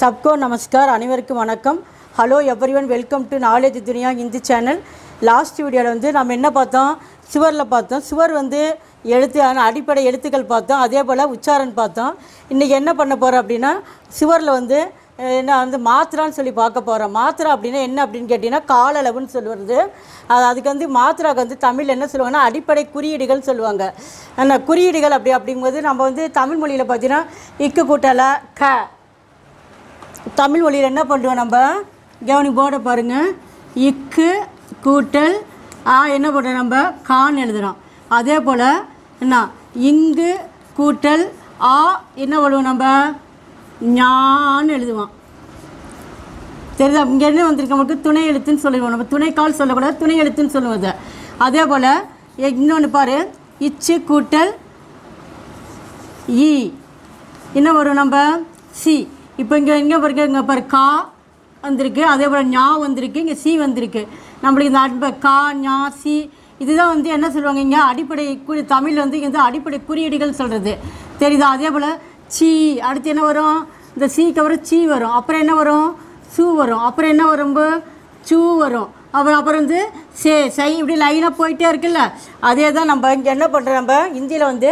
சப்கோ நமஸ்கார் அனைவருக்கும் வணக்கம். Hello everyone welcome to knowledge Duniya Hindi channel last வீடியோவில் வந்து நம்ம என்ன பார்த்தோம்? சுவரில் பார்த்தோம். சுவர் வந்து எழுத்து அடிப்படை எழுத்துக்கள் பார்த்தோம். அதே போல் உச்சாரன் பார்த்தோம். இன்றைக்கி என்ன பண்ண போகிறோம் அப்படின்னா சுவரில் வந்து என்ன வந்து மாத்திரான்னு சொல்லி பார்க்க போகிறோம் மாத்திரா அப்படின்னா என்ன அப்படின்னு கேட்டிங்கன்னா கால அளவுன்னு சொல்லுவது அது அதுக்கு வந்து மாத்திராவுக்கு வந்து தமிழ் என்ன சொல்லுவாங்கன்னா அடிப்படை குறியீடுகள் சொல்லுவாங்க. அந்த குறியீடுகள் அப்படி அப்படிங்கும்போது நம்ம வந்து தமிழ் மொழியில் பார்த்தீங்கன்னா இக்கு கூட்டலை க தமிழ் மொழியில் என்ன பண்ணுறோம் நம்ம? கவனி போர்டை பாருங்கள் இக்கு கூட்டல் ஆ என்ன பண்ணுறோம் நம்ம? கான் எழுதுகிறோம் அதே போல் என்ன? இங்கு கூட்டல் ஆ என்ன பண்ணுவோம் நம்ம? ஞான்னு எழுதுவோம். தெரியுதா? இங்கே என்ன வந்திருக்க? துணை எழுத்துன்னு சொல்லுவோம் நம்ம துணைக்கால் சொல்லக்கூடாது துணை எழுத்துன்னு சொல்லுவோம் அதை அதே போல் இன்னொன்று பாரு. இச்சு கூட்டல் இ என்ன வரும் நம்ம? சி. இப்போ இங்கே எங்கே பாருங்க இங்கே பாரு கா வந்திருக்கு. அதே போல் ஞா வந்திருக்கு. இங்கே சி வந்திருக்கு. நம்மளுக்கு இந்த அடிப்ப கா ஞா சி இதுதான் வந்து என்ன சொல்லுவாங்க இங்கே? அடிப்படை குறி தமிழ் வந்து இங்கே வந்து அடிப்படை குறியீடுகள் சொல்கிறது தெரியுதா? அதே போல் சி அடுத்து என்ன வரும்? இந்த சீக்கு அப்புறம் சி வரும். அப்புறம் என்ன வரும்? சு வரும். அப்புறம் என்ன வரும் சூ வரும். அப்புறம் அப்புறம் வந்து சே சை இப்படி லைனாக போயிட்டே இருக்குல்ல? அதே தான் நம்ம இங்கே என்ன பண்ணுறோம் நம்ம? இந்தியில் வந்து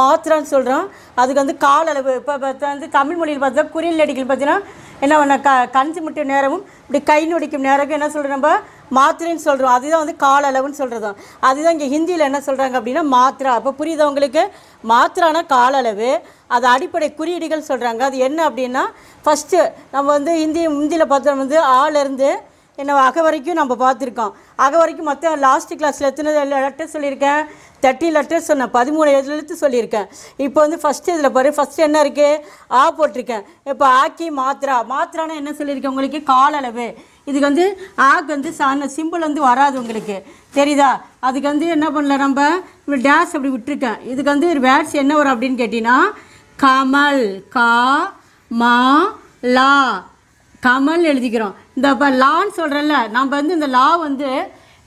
மாத்திரான்னு சொல்கிறோம் அதுக்கு வந்து கால அளவு இப்போ பார்த்தா வந்து தமிழ் மொழியில் பார்த்தா குறியல் அடிக்கல் பார்த்தீங்கன்னா என்ன பண்ண க கஞ்சி முட்டை நேரமும் இப்படி கை நொடிக்கும் நேரமும் என்ன சொல்கிறோம் நம்ம? மாத்திரைன்னு சொல்கிறோம் அதுதான் வந்து கால அளவுன்னு சொல்கிறதும் அதுதான் இங்கே ஹிந்தியில் என்ன சொல்கிறாங்க அப்படின்னா மாத்திரா. அப்போ புரியுது உங்களுக்கு? மாத்திரானா கால அளவு அது அடிப்படை குறியீடுகள் சொல்கிறாங்க அது என்ன அப்படின்னா ஃபஸ்ட்டு நம்ம வந்து ஹிந்தி ஹிந்தியில் பார்த்தோம் வந்து ஆலேருந்து என்ன அக வரைக்கும் நம்ம பார்த்துருக்கோம். அக வரைக்கும் மொத்தம் லாஸ்ட் கிளாஸில் எத்தனை லெட்டர் சொல்லியிருக்கேன்? தேர்ட்டி லெட்டர் சொன்னேன் பதிமூணு எழுத்து சொல்லியிருக்கேன். இப்போ வந்து ஃபஸ்ட்டு இதில் பாரு ஃபஸ்ட்டு என்ன இருக்குது ஆ போட்டிருக்கேன். இப்போ ஆக்கி மாத்திரா மாத்திரானா என்ன சொல்லியிருக்கேன் உங்களுக்கு? கால அளவு இதுக்கு வந்து ஆக்கு வந்து சான சிம்பிள் வந்து வராது உங்களுக்கு. தெரியுதா? அதுக்கு வந்து என்ன பண்ணல நம்ம? இப்படி அப்படி விட்டுருக்கேன். இதுக்கு வந்து வேர்ட்ஸ் என்ன வரும் அப்படின்னு கேட்டிங்கன்னா கமல் கா மா லா. கமல் எழுதிக்கிறோம். இந்த இப்போ லான்னு சொல்கிறேன்ல நம்ம வந்து இந்த லா வந்து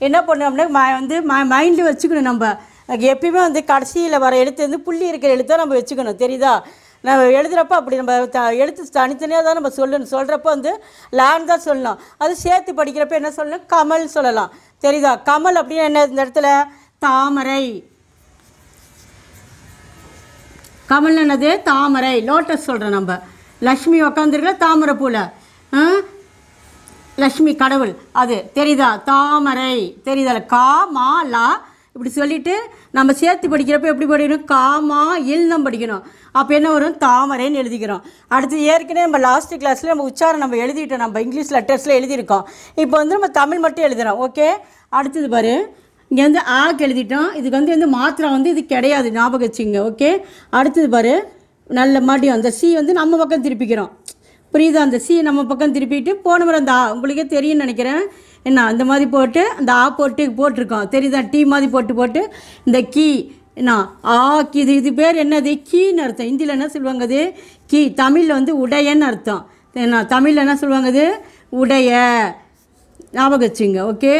என்ன பண்ணோம்னா ம வந்து ம மைண்டில் வச்சுக்கணும் நம்ம. எப்பயுமே வந்து கடைசியில் வர எழுத்து வந்து புள்ளி இருக்கிற எழுத்தை நம்ம வச்சுக்கணும் தெரியுதா? நம்ம எழுதுகிறப்ப அப்படி நம்ம த எழுத்து தனித்தனியாக தான் நம்ம சொல்லணும். சொல்கிறப்ப வந்து லேண்ட் தான் சொல்லணும். அது சேர்த்து படிக்கிறப்ப என்ன சொல்லணும்? கமல் சொல்லலாம். தெரியுதா? கமல் அப்படின்னு என்ன இந்த இடத்துல? தாமரை. கமல் என்னது? தாமரை. லோட்டஸ் சொல்கிறோம் நம்ம. லக்ஷ்மி உக்காந்துருக்கல தாமரை பூவில் லக்ஷ்மி கடவுள். அது தெரியுதா? தாமரை. தெரியுதா? கா மா லா இப்படி சொல்லிட்டு நம்ம சேர்த்து படிக்கிறப்ப எப்படி படிக்கணும்? காமா இல்னம் இல் படிக்கணும். அப்போ என்ன வரும்? தாமரைன்னு எழுதிக்கிறோம். அடுத்து ஏற்கனவே நம்ம லாஸ்ட் கிளாஸில் நம்ம உச்சாரம் நம்ம எழுதிட்டோம். நம்ம இங்கிலீஷ் லெட்டர்ஸில் எழுதியிருக்கோம். இப்போ வந்து நம்ம தமிழ் மட்டும் எழுதுகிறோம் ஓகே அடுத்தது பாரு. இங்கே வந்து ஆக்கு எழுதிட்டோம். இதுக்கு வந்து வந்து மாத்திரை வந்து இது கிடையாது. ஞாபகம் வச்சுங்க ஓகே அடுத்தது பாரு. நல்ல மறுபடியும் அந்த சி வந்து நம்ம பக்கம் திருப்பிக்கிறோம். புரியுதா? அந்த சி நம்ம பக்கம் திருப்பிட்டு போன முறை அந்த ஆ உங்களுக்கே தெரியும்னு நினைக்கிறேன். என்ன அந்த மாதிரி போட்டு அந்த ஆ போட்டு போட்டிருக்கோம். தெரியுதா? டீ மாதிரி போட்டு போட்டு இந்த கீ என்ன ஆ கி இது இது பேர் என்னது? கீன்னு அர்த்தம். ஹிந்தியில் என்ன சொல்லுவாங்க அது? கீ தமிழில் வந்து உடையன்னு அர்த்தம். என்ன தமிழில் என்ன சொல்லுவாங்க அது? உடைய. ஞாபகம் வச்சுங்க ஓகே?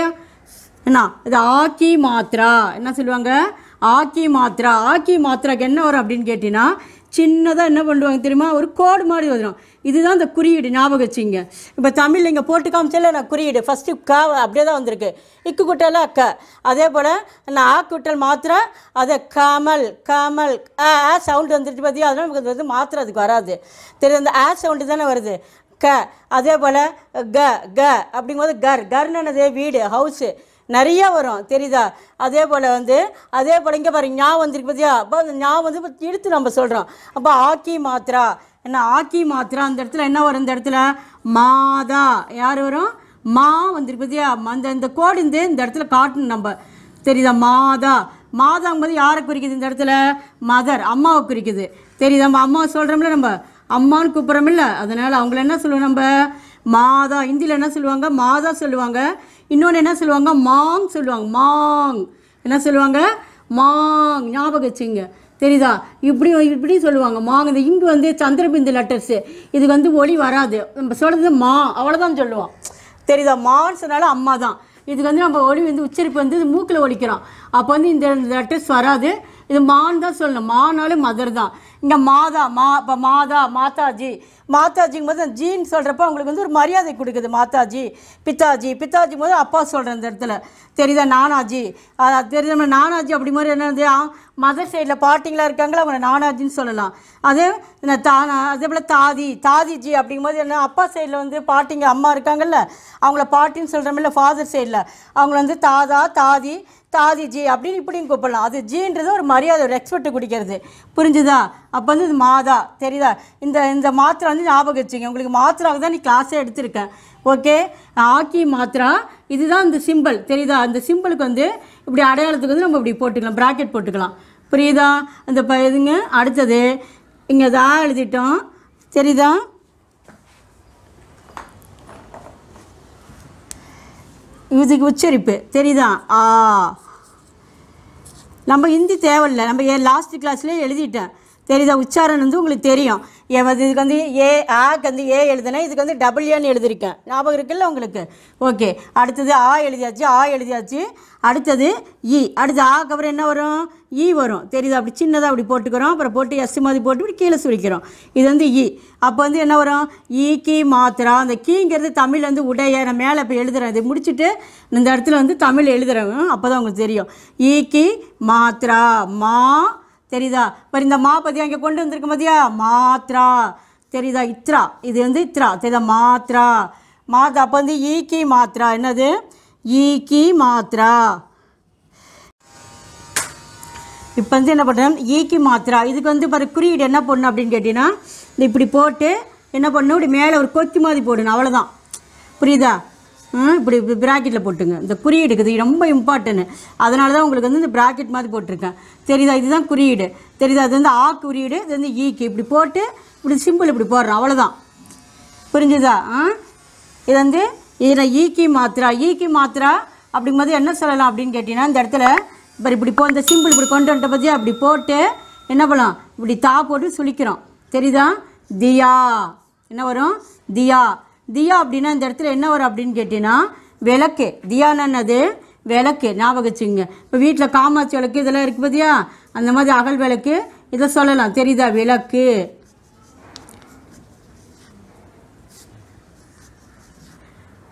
என்ன இது ஆக்கி மாத்ரா. என்ன சொல்லுவாங்க? ஆக்கி மாத்ரா. ஆக்கி மாத்ராக்கு என்ன வரும் அப்படின்னு கேட்டிங்கன்னா சின்னதாக என்ன பண்ணுவாங்க தெரியுமா? ஒரு கோடு மாதிரி வரும் இதுதான் இந்த குறியீடு ஞாபகம் வச்சுங்க. இப்போ தமிழ் இங்கே போட்டு காமிச்சால நான் குறியீடு. ஃபஸ்ட்டு க அப்படியே தான் வந்திருக்கு. இக்கு குட்டல க. அதே போல் நான் ஆ குட்டல் மாத்திரை அதை கமல் கமல் ஆ ஆ சவுண்டு வந்துருச்சு பார்த்தியா அதனால் நமக்கு வந்து மாத்திரை அதுக்கு வராது. தெரியுது அந்த ஆ சவுண்டு தானே வருது. க. அதே போல் க க அப்படிங்கும்போது கர். கர்னு என்னது? வீடு ஹவுஸு நிறைய வரும். தெரியுதா? அதே போல் வந்து அதே போல் இங்கே பாருங்க ஞாபகம் வந்திருக்கு பார்த்தியா அப்போ அந்த ஞாபகம் வந்து இப்போ இழுத்து நம்ம சொல்கிறோம் அப்போ ஆக்கி மாத்திரா. என்ன ஆக்கி மாத்திரா? அந்த இடத்துல என்ன வரும்? இந்த இடத்துல மாதா. யார் வரும்? மா வந்திருக்கு பார்த்தியா அந்த இந்த கோடு இந்த இந்த இடத்துல காட்டணும் நம்ம. தெரியுதா? மாதா. மாதாங்கும்போது யாரை குறிக்குது இந்த இடத்துல? மதர். அம்மாவை குறிக்குது. தெரியுதா? நம்ம அம்மா சொல்கிறோம்ல நம்ம. அம்மான்னு கூப்பிட்றோமில்ல அதனால் அவங்கள என்ன சொல்லுவோம் நம்ம? மாதா. ஹிந்தியில் என்ன சொல்லுவாங்க? மாதா சொல்லுவாங்க. இன்னொன்று என்ன சொல்லுவாங்க? மாங் சொல்லுவாங்க. மாங். என்ன சொல்லுவாங்க? மாங். ஞாபகம் வச்சுங்க தெரியுதா? இப்படி இப்படி சொல்லுவாங்க. மாங் இந்த இங்கு வந்து சந்திரபிந்து லெட்டர்ஸு இதுக்கு வந்து ஒளி வராது. நம்ம சொல்கிறது மா அவ்வளோதான் சொல்லுவோம். தெரியுதா? மான்னு சொன்னாலும் அம்மா தான். இதுக்கு வந்து நம்ம ஒளி வந்து உச்சரிப்பு வந்து மூக்கில் ஒழிக்கிறோம் அப்போ வந்து இந்த லெட்டர்ஸ் வராது. இது மான் தான் சொல்லணும். மானாலும் மதர் தான். இங்கே மாதா மா இப்போ மாதா மாதாஜி மாதாஜிங்கும் போது அந்த ஜீன்னு சொல்கிறப்ப அவங்களுக்கு வந்து ஒரு மரியாதை கொடுக்குது மாதாஜி பித்தாஜி பித்தாஜி போது அப்பா சொல்கிறேன் அந்த இடத்துல. தெரியுதா நானாஜி? அஹ் தெரியுதா நம்ம நானாஜி அப்படி மாதிரி என்னது மதர் சைடில் பாட்டிங்களாக இருக்காங்களா அவங்களை நானாஜின்னு சொல்லலாம். அதே தானா அதே போல் தாதி தாதிஜி அப்படிங்கும்போது என்ன அப்பா சைடில் வந்து பாட்டிங்க அம்மா இருக்காங்கல்ல அவங்கள பாட்டின்னு சொல்கிறோமில்ல ஃபாதர் சைடில் அவங்கள வந்து தாதா தாதி தாதிஜி அப்படின்னு இப்படியும் கூப்பிடலாம். அது ஜீன்றது ஒரு மரியாதை ஒரு எக்ஸ்பெக்ட் குடிக்கிறது. புரிஞ்சுதா? அப்போ வந்து இது மாதா தெரியுதா? இந்த இந்த மாத்திரை வந்து ஞாபகம் வச்சுங்க உங்களுக்கு மாத்திராவுக்கு தான் நீ கிளாஸே எடுத்திருக்கேன் ஓகே ஆக்கி மாத்திரா இதுதான் இந்த சிம்பிள் தெரியுதா? அந்த சிம்பிளுக்கு வந்து இப்படி அடையாளத்துக்கு வந்து நம்ம இப்படி போட்டுக்கலாம். ப்ராக்கெட் போட்டுக்கலாம். புரியுதா? அந்த ப இதுங்க அடுத்தது இங்கே தான் எழுதிட்டோம். சரிதா இதுக்கு உச்சரிப்பு. தெரியுதா? ஆ. நம்ம ஹிந்தி தேவையில்லை. நம்ம ஏ லாஸ்ட் கிளாஸ்லேயே எழுதிட்டேன். தெரியுதா? உச்சாரணம் வந்து உங்களுக்கு தெரியும். ஏ- இதுக்கு வந்து ஏ ஆக்கு வந்து ஏ எழுதுனேன் இதுக்கு வந்து டபுள்யூன்னு எழுதியிருக்கேன் ஞாபகம் இருக்குல்ல உங்களுக்கு? ஓகே. அடுத்தது ஆ எழுதியாச்சு ஆ எழுதியாச்சு. அடுத்தது இ. அடுத்து ஆக்கு அப்புறம் என்ன வரும்? இ வரும். தெரியுதா? அப்படி சின்னதாக அப்படி போட்டுக்கிறோம். அப்புறம் போட்டு எஸ் மாதிரி போட்டு இப்படி கீழே சுழிக்கிறோம் இது வந்து இ. அப்போ வந்து என்ன வரும்? ஈ கீ மாத்திரா. அந்த கீங்கிறது தமிழ் வந்து உடைய. நான் மேலே இப்போ எழுதுறேன். இது முடிச்சுட்டு இந்த இடத்துல வந்து தமிழ் எழுதுறேன். அப்போ தான் உங்களுக்கு தெரியும். ஈ கி மாத்திரா. மா தெரியுதா? இப்போ இந்த மா பற்றி அங்கே கொண்டு வந்திருக்க மதியா மாத்ரா. தெரியுதா? இத்ரா. இது வந்து இத்ரா. தெரியுதா? மாத்ரா. மாத்ரா அப்போ வந்து ஈக்கி மாத்ரா. என்னது? ஈக்கி மாத்ரா. இப்போ வந்து என்ன பண்ணுறோம்? ஈக்கி மாத்திரா இதுக்கு வந்து பாரு குறியீடு என்ன பண்ணணும் அப்படின்னு கேட்டிங்கன்னா இந்த இப்படி போட்டு என்ன பண்ணணும்? இப்படி மேலே ஒரு கொத்தி மாதிரி போடணும். அவ்வளோதான் புரியுதா? இப்படி இப்படி ப்ராக்கெட்டில் போட்டுங்க. இந்த குறியீடுக்கு இது ரொம்ப இம்பார்ட்டன்ட் அதனால தான் உங்களுக்கு வந்து இந்த ப்ராக்கெட் மாதிரி போட்டிருக்கேன். தெரியுதா? இதுதான் குறியீடு. தெரியுதா? அது வந்து ஆ குறியீடு இது வந்து e ஈக்கு இப்படி போட்டு இப்படி சிம்பிள் இப்படி போடுறோம். அவ்வளோதான் புரிஞ்சுதா? ஆ? இது வந்து இதில் ஈக்கி e மாத்திரா ஈக்கி e மாத்திரா அப்படிங்கும்போது என்ன சொல்லலாம் அப்படின்னு கேட்டிங்கன்னா இந்த இடத்துல இப்போ இப்படி போ இந்த சிம்பிள் இப்படி கொண்டு வந்துட்ட பற்றியா அப்படி போட்டு என்ன பண்ணலாம்? இப்படி தா போட்டு சுளிக்கிறோம் தெரியுதா? தியா. என்ன வரும்? தியா. தியா அப்படின்னா இந்த இடத்துல என்ன வரும் அப்படின்னு கேட்டிங்கன்னா விளக்கு. தியானது விளக்கு. ஞாபகச்சுங்க இப்போ வீட்டில் காமாட்சி விளக்கு இதெல்லாம் இருக்குது பார்த்தியா அந்த மாதிரி அகல் விளக்கு. இதை சொல்லலாம். தெரியுதா? விளக்கு.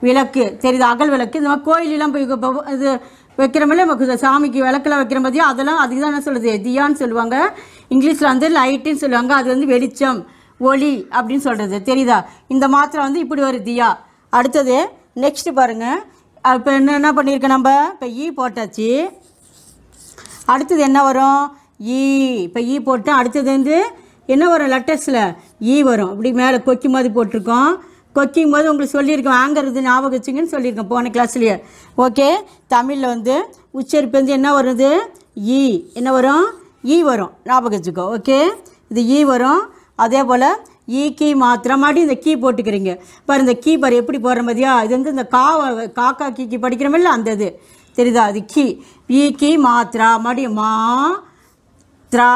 விளக்கு. தெரியுது? அகல் விளக்கு. இந்த மாதிரி கோயிலெலாம் போய் இது வைக்கிறோமில்ல நமக்கு சாமிக்கு விளக்கெல்லாம் வைக்கிற மாதிரியா அதெல்லாம் அதுக்கு தான் என்ன சொல்லுது தியான்னு சொல்லுவாங்க. இங்கிலீஷில் வந்து லைட்டுன்னு சொல்லுவாங்க. அது வந்து வெளிச்சம். ஒளி அப்படின்னு சொல்கிறது தெரியுதா? இந்த மாத்திரை வந்து இப்படி ஒரு தியா. அடுத்தது நெக்ஸ்ட்டு பாருங்கள் இப்போ என்ன என்ன பண்ணியிருக்கோம் நம்ம? இப்போ ஈ e போட்டாச்சு. அடுத்தது என்ன வரும்? E. ஈ இப்போ ஈ e போட்டு அடுத்தது வந்து என்ன வரும்? லெட்டர்ஸில் ஈ வரும். இப்படி மேலே கொக்கி மாதிரி போட்டிருக்கோம். கொக்கிங் போது உங்களுக்கு சொல்லியிருக்கோம். ஆங்கிறது ஞாபகம் வச்சுங்கன்னு சொல்லியிருக்கோம். போன கிளாஸ்லேயே ஓகே தமிழில் வந்து உச்சரிப்பு வந்து என்ன வருது? ஈ என்ன வரும்? ஈ வரும். ஞாபகம் வச்சுக்கோ. ஓகே இது ஈ வரும். அதே போல் ஈ e கீ மாத்திரம் மறுபடியும் இந்த கீ போட்டுக்கிறீங்க. பாரு இந்த கீ பாரு எப்படி போடுற மாதிரியா இது வந்து இந்த கா காக்கா கீக்கி படிக்கிறோமில்ல அந்த இது. தெரியுதா? அது கீ ஈ கீ மாத்திரா? மறுபடியும் மா த்ரா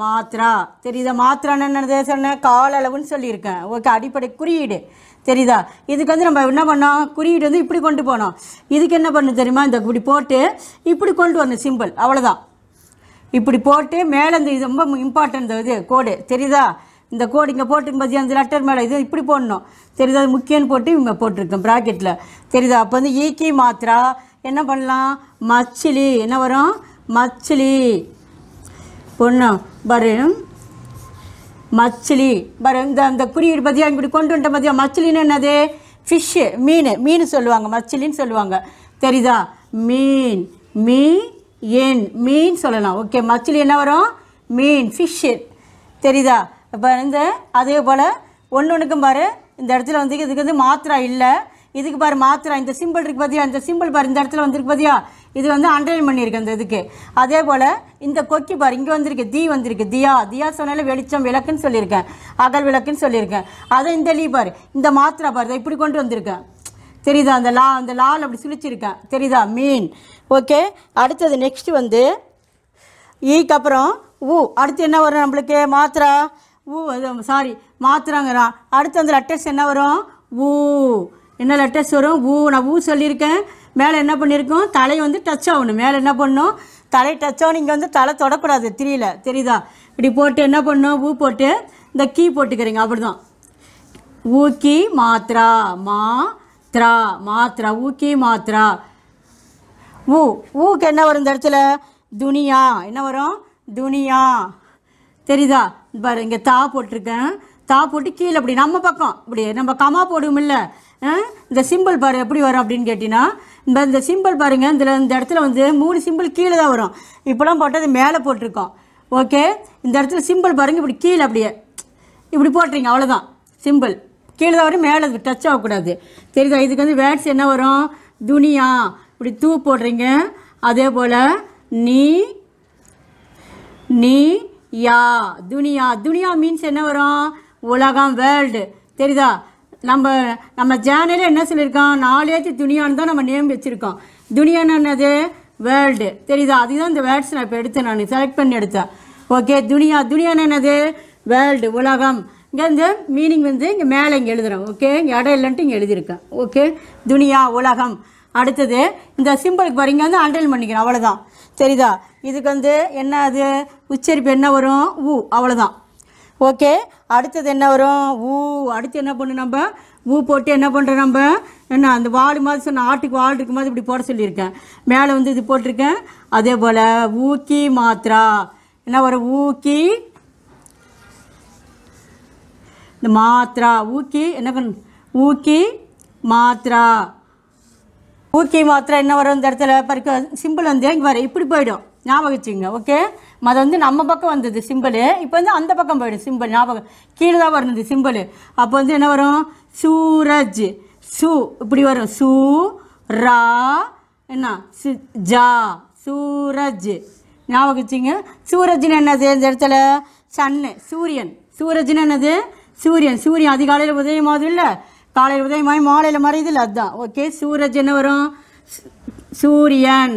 மாத்ரா தெரியுதா? மாத்திரான்னு என்னது? சொன்னேன் கால அளவுன்னு சொல்லியிருக்கேன். ஓகே அடிப்படை குறியீடு. தெரியுதா? இதுக்கு வந்து நம்ம என்ன பண்ணோம்? குறியீடு வந்து இப்படி கொண்டு போனோம். இதுக்கு என்ன பண்ணு தெரியுமா? இந்த இப்படி போட்டு இப்படி கொண்டு வரணும் சிம்பிள் அவ்வளோதான் இப்படி போட்டு மேலே இந்த இது ரொம்ப இம்பார்ட்டன்ட் இது கோடு தெரியுதா? இந்த கோடு இங்கே போட்டுக்கும் பார்த்தியா அந்த லெட்டர் மேலே. இது இப்படி போடணும். தெரியுதா அது முக்கியம்னு போட்டு இவங்க போட்டிருக்கேன் ப்ராக்கெட்டில் தெரியுதா அப்போ வந்து ஈக்கி மாத்திரா? என்ன பண்ணலாம்? மச்சிலி. என்ன வரும்? மச்சிலி. பொண்ணு பாரு. மச்சிலி. பாரு இந்த அந்த குறியீடு பார்த்தியா இப்படி கொண்டு வந்துட்ட பார்த்தியா மச்சிலின்னு என்னது? ஃபிஷ்ஷு மீன். மீன் சொல்லுவாங்க. மச்சிலின்னு சொல்லுவாங்க. தெரியுதா? மீன். மீ என். மீன் சொல்லலாம். ஓகே மச்சிலி என்ன வரும்? மீன். ஃபிஷ்ஷு தெரியுதா? இப்போ இந்த அதே போல் ஒன்று ஒன்றுக்கும் பாரு இந்த இடத்துல வந்து இதுக்கு வந்து மாத்திரா இல்லை. இதுக்கு பாரு மாத்திரா இந்த சிம்பிள் இருக்குது பார்த்தியா இந்த சிம்பிள் பாரு இந்த இடத்துல வந்திருக்கு பார்த்தியா இது வந்து அண்டர்லைன் பண்ணியிருக்கு அந்த இதுக்கு. அதே போல் இந்த கொக்கி பாரு இங்கே வந்திருக்கு தீ வந்திருக்கு தியா. தியா சொன்னால வெளிச்சம் விளக்குன்னு சொல்லியிருக்கேன். அகல் விளக்குன்னு சொல்லியிருக்கேன். அதை இந்த லீ பாரு இந்த மாத்திரா பாரு இப்படி கொண்டு வந்திருக்கேன். தெரியுதா? அந்த லா அந்த லால் அப்படி சுழிச்சிருக்கேன். தெரியுதா? மீன். ஓகே அடுத்தது நெக்ஸ்ட் வந்து ஈக்கு அப்புறம் ஊ. அடுத்து என்ன வரும் நம்மளுக்கு? மாத்திரா. ஊ சாரி மாத்திராங்கிறான் அடுத்து அந்த லெட்டர்ஸ் என்ன வரும்? ஊ. என்ன லெட்டர்ஸ் வரும்? ஊ. நான் ஊ சொல்லியிருக்கேன். மேலே என்ன பண்ணியிருக்கோம்? தலை வந்து டச் ஆகணும். மேலே என்ன பண்ணணும்? தலை டச் ஆகணும். இங்கே வந்து தலை தொடக்கூடாது. தெரியல. தெரியுதா? இப்படி போட்டு என்ன பண்ணணும்? ஊ போட்டு இந்த கீ போட்டுக்கிறீங்க. அப்படிதான். ஊக்கி மாத்ரா மா த்ரா மாத்ரா ஊக்கி மாத்ரா. ஊ. ஊக்கு என்ன வரும் இந்த இடத்துல? துனியா. என்ன வரும்? துனியா. தெரியுதா? பாரு இங்கே தா போட்டிருக்கேன் தா போட்டு கீழே அப்படி நம்ம பக்கம். இப்படி நம்ம கமா போடுவோம்ல ஆ? இந்த சிம்பிள் பாரு எப்படி வரும் அப்படின்னு கேட்டிங்கன்னா இந்த இந்த சிம்பிள் பாருங்கள் இதில் இந்த இடத்துல வந்து மூணு சிம்பிள் கீழே தான் வரும். இப்போலாம் போட்டது மேலே போட்டிருக்கோம். ஓகே? இந்த இடத்துல சிம்பிள் பாருங்க இப்படி கீழே அப்படியே இப்படி போட்டுறீங்க அவ்வளோதான் சிம்பிள் கீழே தான் வரும் மேலே டச் ஆகக்கூடாது. தெரியுதா? இதுக்கு வந்து வேர்ட்ஸ் என்ன வரும்? துனியா. இப்படி தூ போடுறீங்க. அதே போல் நீ நீ யா துனியா. துனியா மீன்ஸ் என்ன வரும்? உலகம் வேர்ல்டு தெரியுதா? நம்ம நம்ம சேனலில் என்ன சொல்லியிருக்கோம் நாலேஜ் துனியான்னு தான் நம்ம நேம் வச்சுருக்கோம். துனியான்னு என்னது? வேர்ல்டு தெரியுதா? அதுதான் இந்த வேர்ட்ஸ் நான் இப்போ எடுத்தேன் நான். செலக்ட் பண்ணி எடுத்தேன். ஓகே துனியா. துனியான்னு என்னது? வேர்ல்டு உலகம். இங்கே இந்த மீனிங் வந்து இங்கே மேலே இங்கே எழுதுகிறேன் ஓகே இங்கே இடம் இல்லைன்ட்டு இங்கே எழுதியிருக்கேன். ஓகே துனியா உலகம். அடுத்தது இந்த சிம்பிளுக்கு பாருங்க வந்து அண்டர்லைன் பண்ணிக்கிறேன். அவ்வளோதான் சரிதா இதுக்கு வந்து என்ன அது? உச்சரிப்பு என்ன வரும்? ஊ அவ்வளோதான் ஓகே அடுத்தது என்ன வரும்? ஊ அடுத்து என்ன பண்ணு நம்ம? ஊ போட்டு என்ன பண்ணுறோம் நம்ம? என்ன அந்த வால் மாதிரி சொன்ன ஆட்டுக்கு வால் இருக்கும் மாதிரி இப்படி போட சொல்லியிருக்கேன். மேலே வந்து இது போட்டிருக்கேன். அதே போல் ஊக்கி மாத்ரா. என்ன வரும்? ஊக்கி இந்த மாத்ரா. ஊக்கி என்ன பண்ண? ஊக்கி மாத்ரா. ஊக்கி மாத்திரா என்ன வரும் இந்த இடத்துல? பருக்க சிம்பிள் வந்து இங்கே வர இப்படி போயிடும். ஞாபகம் வச்சுங்க ஓகே அது வந்து நம்ம பக்கம் வந்தது சிம்பிளு இப்போ வந்து அந்த பக்கம் போயிடும் சிம்பிள் ஞாபகம். கீழே தான் வரணுது சிம்பிள் அப்போ வந்து என்ன வரும்? சூரஜ். சு இப்படி வரும். சூ ரா என்ன? சு ஜா சூரஜ். ஞாபகம் வச்சுங்க சூரஜ்னு என்னது? இந்த இடத்துல? சன்னு சூரியன். சூரஜ்னு என்னது? சூரியன். சூரியன் அதிகாலையில் உதயமாவது இல்லை காலையில் உதயமாயி மாலையில் மறையுது இல்லை அதுதான் ஓகே சூரஜ் என்ன வரும்? சூரியன்.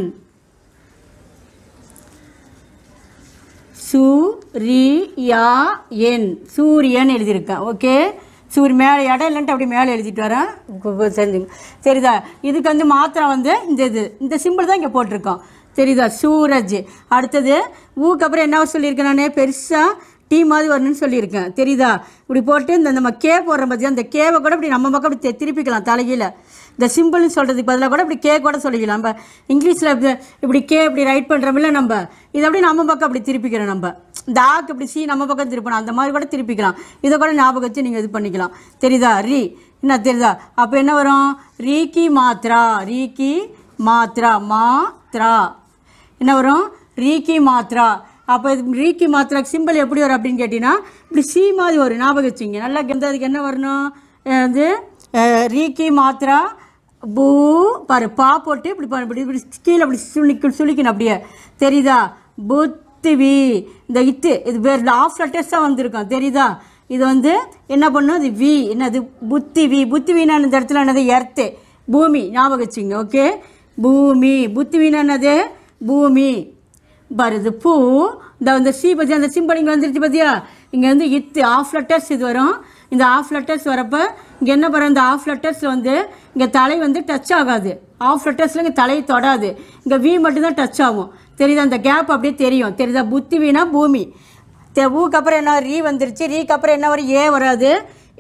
சு- சூரியா என் சூரியன் எழுதியிருக்கேன் ஓகே சூரிய மேலே இடம் இல்லைன்ட்டு அப்படி மேலே எழுதிட்டு வரேன் கு- சரிதா. இதுக்கு வந்து மாத்திரை வந்து இந்த இது இந்த சிம்பிள் தான் இங்கே போட்டிருக்கோம். சரிதா. சூரஜ். அடுத்தது ஊக்கு அப்புறம் என்ன சொல்லியிருக்கேன் நான்? பெருசாக டீ மாதிரி வரணும்னு சொல்லியிருக்கேன். தெரியுதா? இப்படி போட்டு இந்த நம்ம கே போடுற பார்த்தியா அந்த கேவை கூட இப்படி நம்ம பக்கம் அப்படி திருப்பிக்கலாம் தலைகீழ. இந்த சிம்பிள்னு சொல்கிறதுக்கு பதிலாக கூட இப்படி கே கூட சொல்லிக்கலாம். நம்ம இங்கிலீஷில் இப்படி கே இப்படி ரைட் பண்ணுறோமில்ல நம்ம. இதை அப்படி நம்ம பக்கம் அப்படி திருப்பிக்கிறோம் நம்ம. இந்த ஆக்கு இப்படி சி நம்ம பக்கம் திருப்பணும். அந்த மாதிரி கூட திருப்பிக்கலாம். இதை கூட ஞாபகம் வச்சு நீங்கள் இது பண்ணிக்கலாம். தெரியுதா? ரீ. என்ன தெரியுதா? அப்போ என்ன வரும்? ரீக்கி மாத்ரா. ரீக்கி மாத்ரா. மாத்ரா. என்ன வரும்? ரீக்கி மாத்ரா. அப்போ இது ரீக்கி மாத்ரா சிம்பிள் எப்படி வரும் அப்படின்னு கேட்டிங்கன்னா இப்படி சி மாதிரி வரும். ஞாபகம் வச்சுங்க. நல்லா கெந்த அதுக்கு என்ன வரணும்? வந்து ரீக்கி மாத்ரா பூ பாரு பா போட்டு இப்படி பா- இப்படி இப்படி கீழே இப்படி சுளிக்க சுளிக்கணும் அப்படியே. தெரியுதா? புத்திவி இந்த இத்து இது வேறு ஆஃப் லெட்டர்ஸாக வந்திருக்கும். தெரியுதா? இது வந்து என்ன பண்ணும்? இது வி என்னது? புத்தி வி. புத்தி புத்திவினா இந்த இடத்துல என்னது? எர்த்து பூமி. ஞாபகம் வச்சுங்க ஓகே பூமி. புத்திவினா என்னது? பூமி. பாரு இது பூ இந்த இந்த சி பற்றி அந்த சிம்பிள் இங்கே வந்துருச்சு பார்த்தியா இங்கே வந்து இத்து ஆஃப் லெட்டர்ஸ் இது வரும். இந்த ஆஃப் லெட்டர்ஸ் வரப்போ இங்கே என்ன பாரு இந்த ஆஃப் லெட்டர்ஸ் வந்து இங்கே தலை வந்து டச் ஆகாது. ஆஃப் லெட்டர்ஸில் இங்கே தலையை தொடாது. இங்கே வி மட்டும்தான் டச் ஆகும். தெரியுதா? அந்த கேப் அப்படியே தெரியும். தெரியுதா? புத்தி வீணா பூமி. தே ஊக்கு அப்புறம் என்ன ரீ வந்துருச்சு. ரீக்கு அப்புறம் என்ன வரும்? ஏ வராது.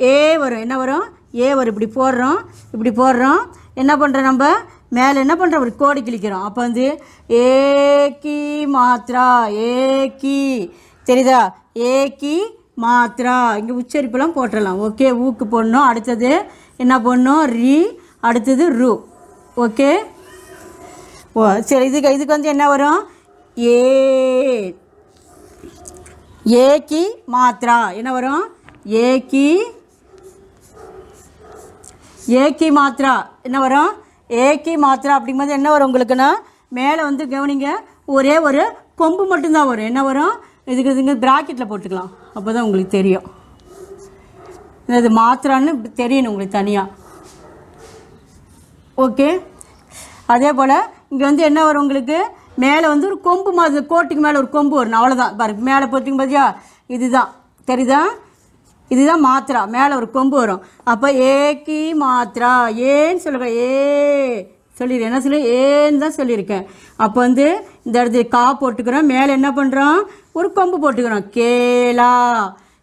ஏ வரும். என்ன வரும்? ஏ வரும். இப்படி போடுறோம். இப்படி போடுறோம். என்ன பண்ணுறோம் நம்ம? மேலே என்ன பண்ணுறோம் ஒரு கோடு கிழிக்கிறோம். அப்போ வந்து ஏ கி மாத்ரா ஏகி தெரியுதா? ஏ கி மாத்ரா இங்கே உச்சரிப்பெல்லாம் போட்டுடலாம் ஓகே ஊக்கு போடணும் அடுத்தது என்ன போடணும் ரீ அடுத்தது ரூ. ஓகே? ஓ சரி இதுக்கு இதுக்கு வந்து என்ன வரும்? ஏ. கி மாத்ரா. என்ன வரும்? ஏகி ஏகி மாத்ரா. என்ன வரும்? ஏகி மாத்ரா அப்படிங்கும்போது என்ன வரும் உங்களுக்குன்னா? மேலே வந்து கவனிங்க ஒரே ஒரு கொம்பு மட்டும்தான் வரும். என்ன வரும்? இதுக்கு இதுங்க ப்ராக்கெட்டில் போட்டுக்கலாம். அப்போ தான் உங்களுக்கு தெரியும். இது மாத்திரான்னு இப்படி தெரியணும் உங்களுக்கு தனியாக ஓகே அதே போல் இங்கே வந்து என்ன வரும் உங்களுக்கு? மேலே வந்து ஒரு கொம்பு மாதிரி கோட்டுக்கு மேலே ஒரு கொம்பு வரும். அவ்வளோதான் பாருங்க மேலே போட்டிங்க பார்த்தியா இதுதான். தெரியுதா? இதுதான் மாத்திரா. மேலே ஒரு கொம்பு வரும். அப்போ ஏக்கி மாத்திரா. ஏன்னு சொல்லுங்கள் ஏ. சொல்லிடு என்ன சொல்லி? ஏன்னு தான் சொல்லியிருக்கேன் அப்போ வந்து இந்த இடத்துல கா போட்டுக்கிறோம். மேலே என்ன பண்ணுறோம் ஒரு கொம்பு போட்டுக்கிறோம். கேலா.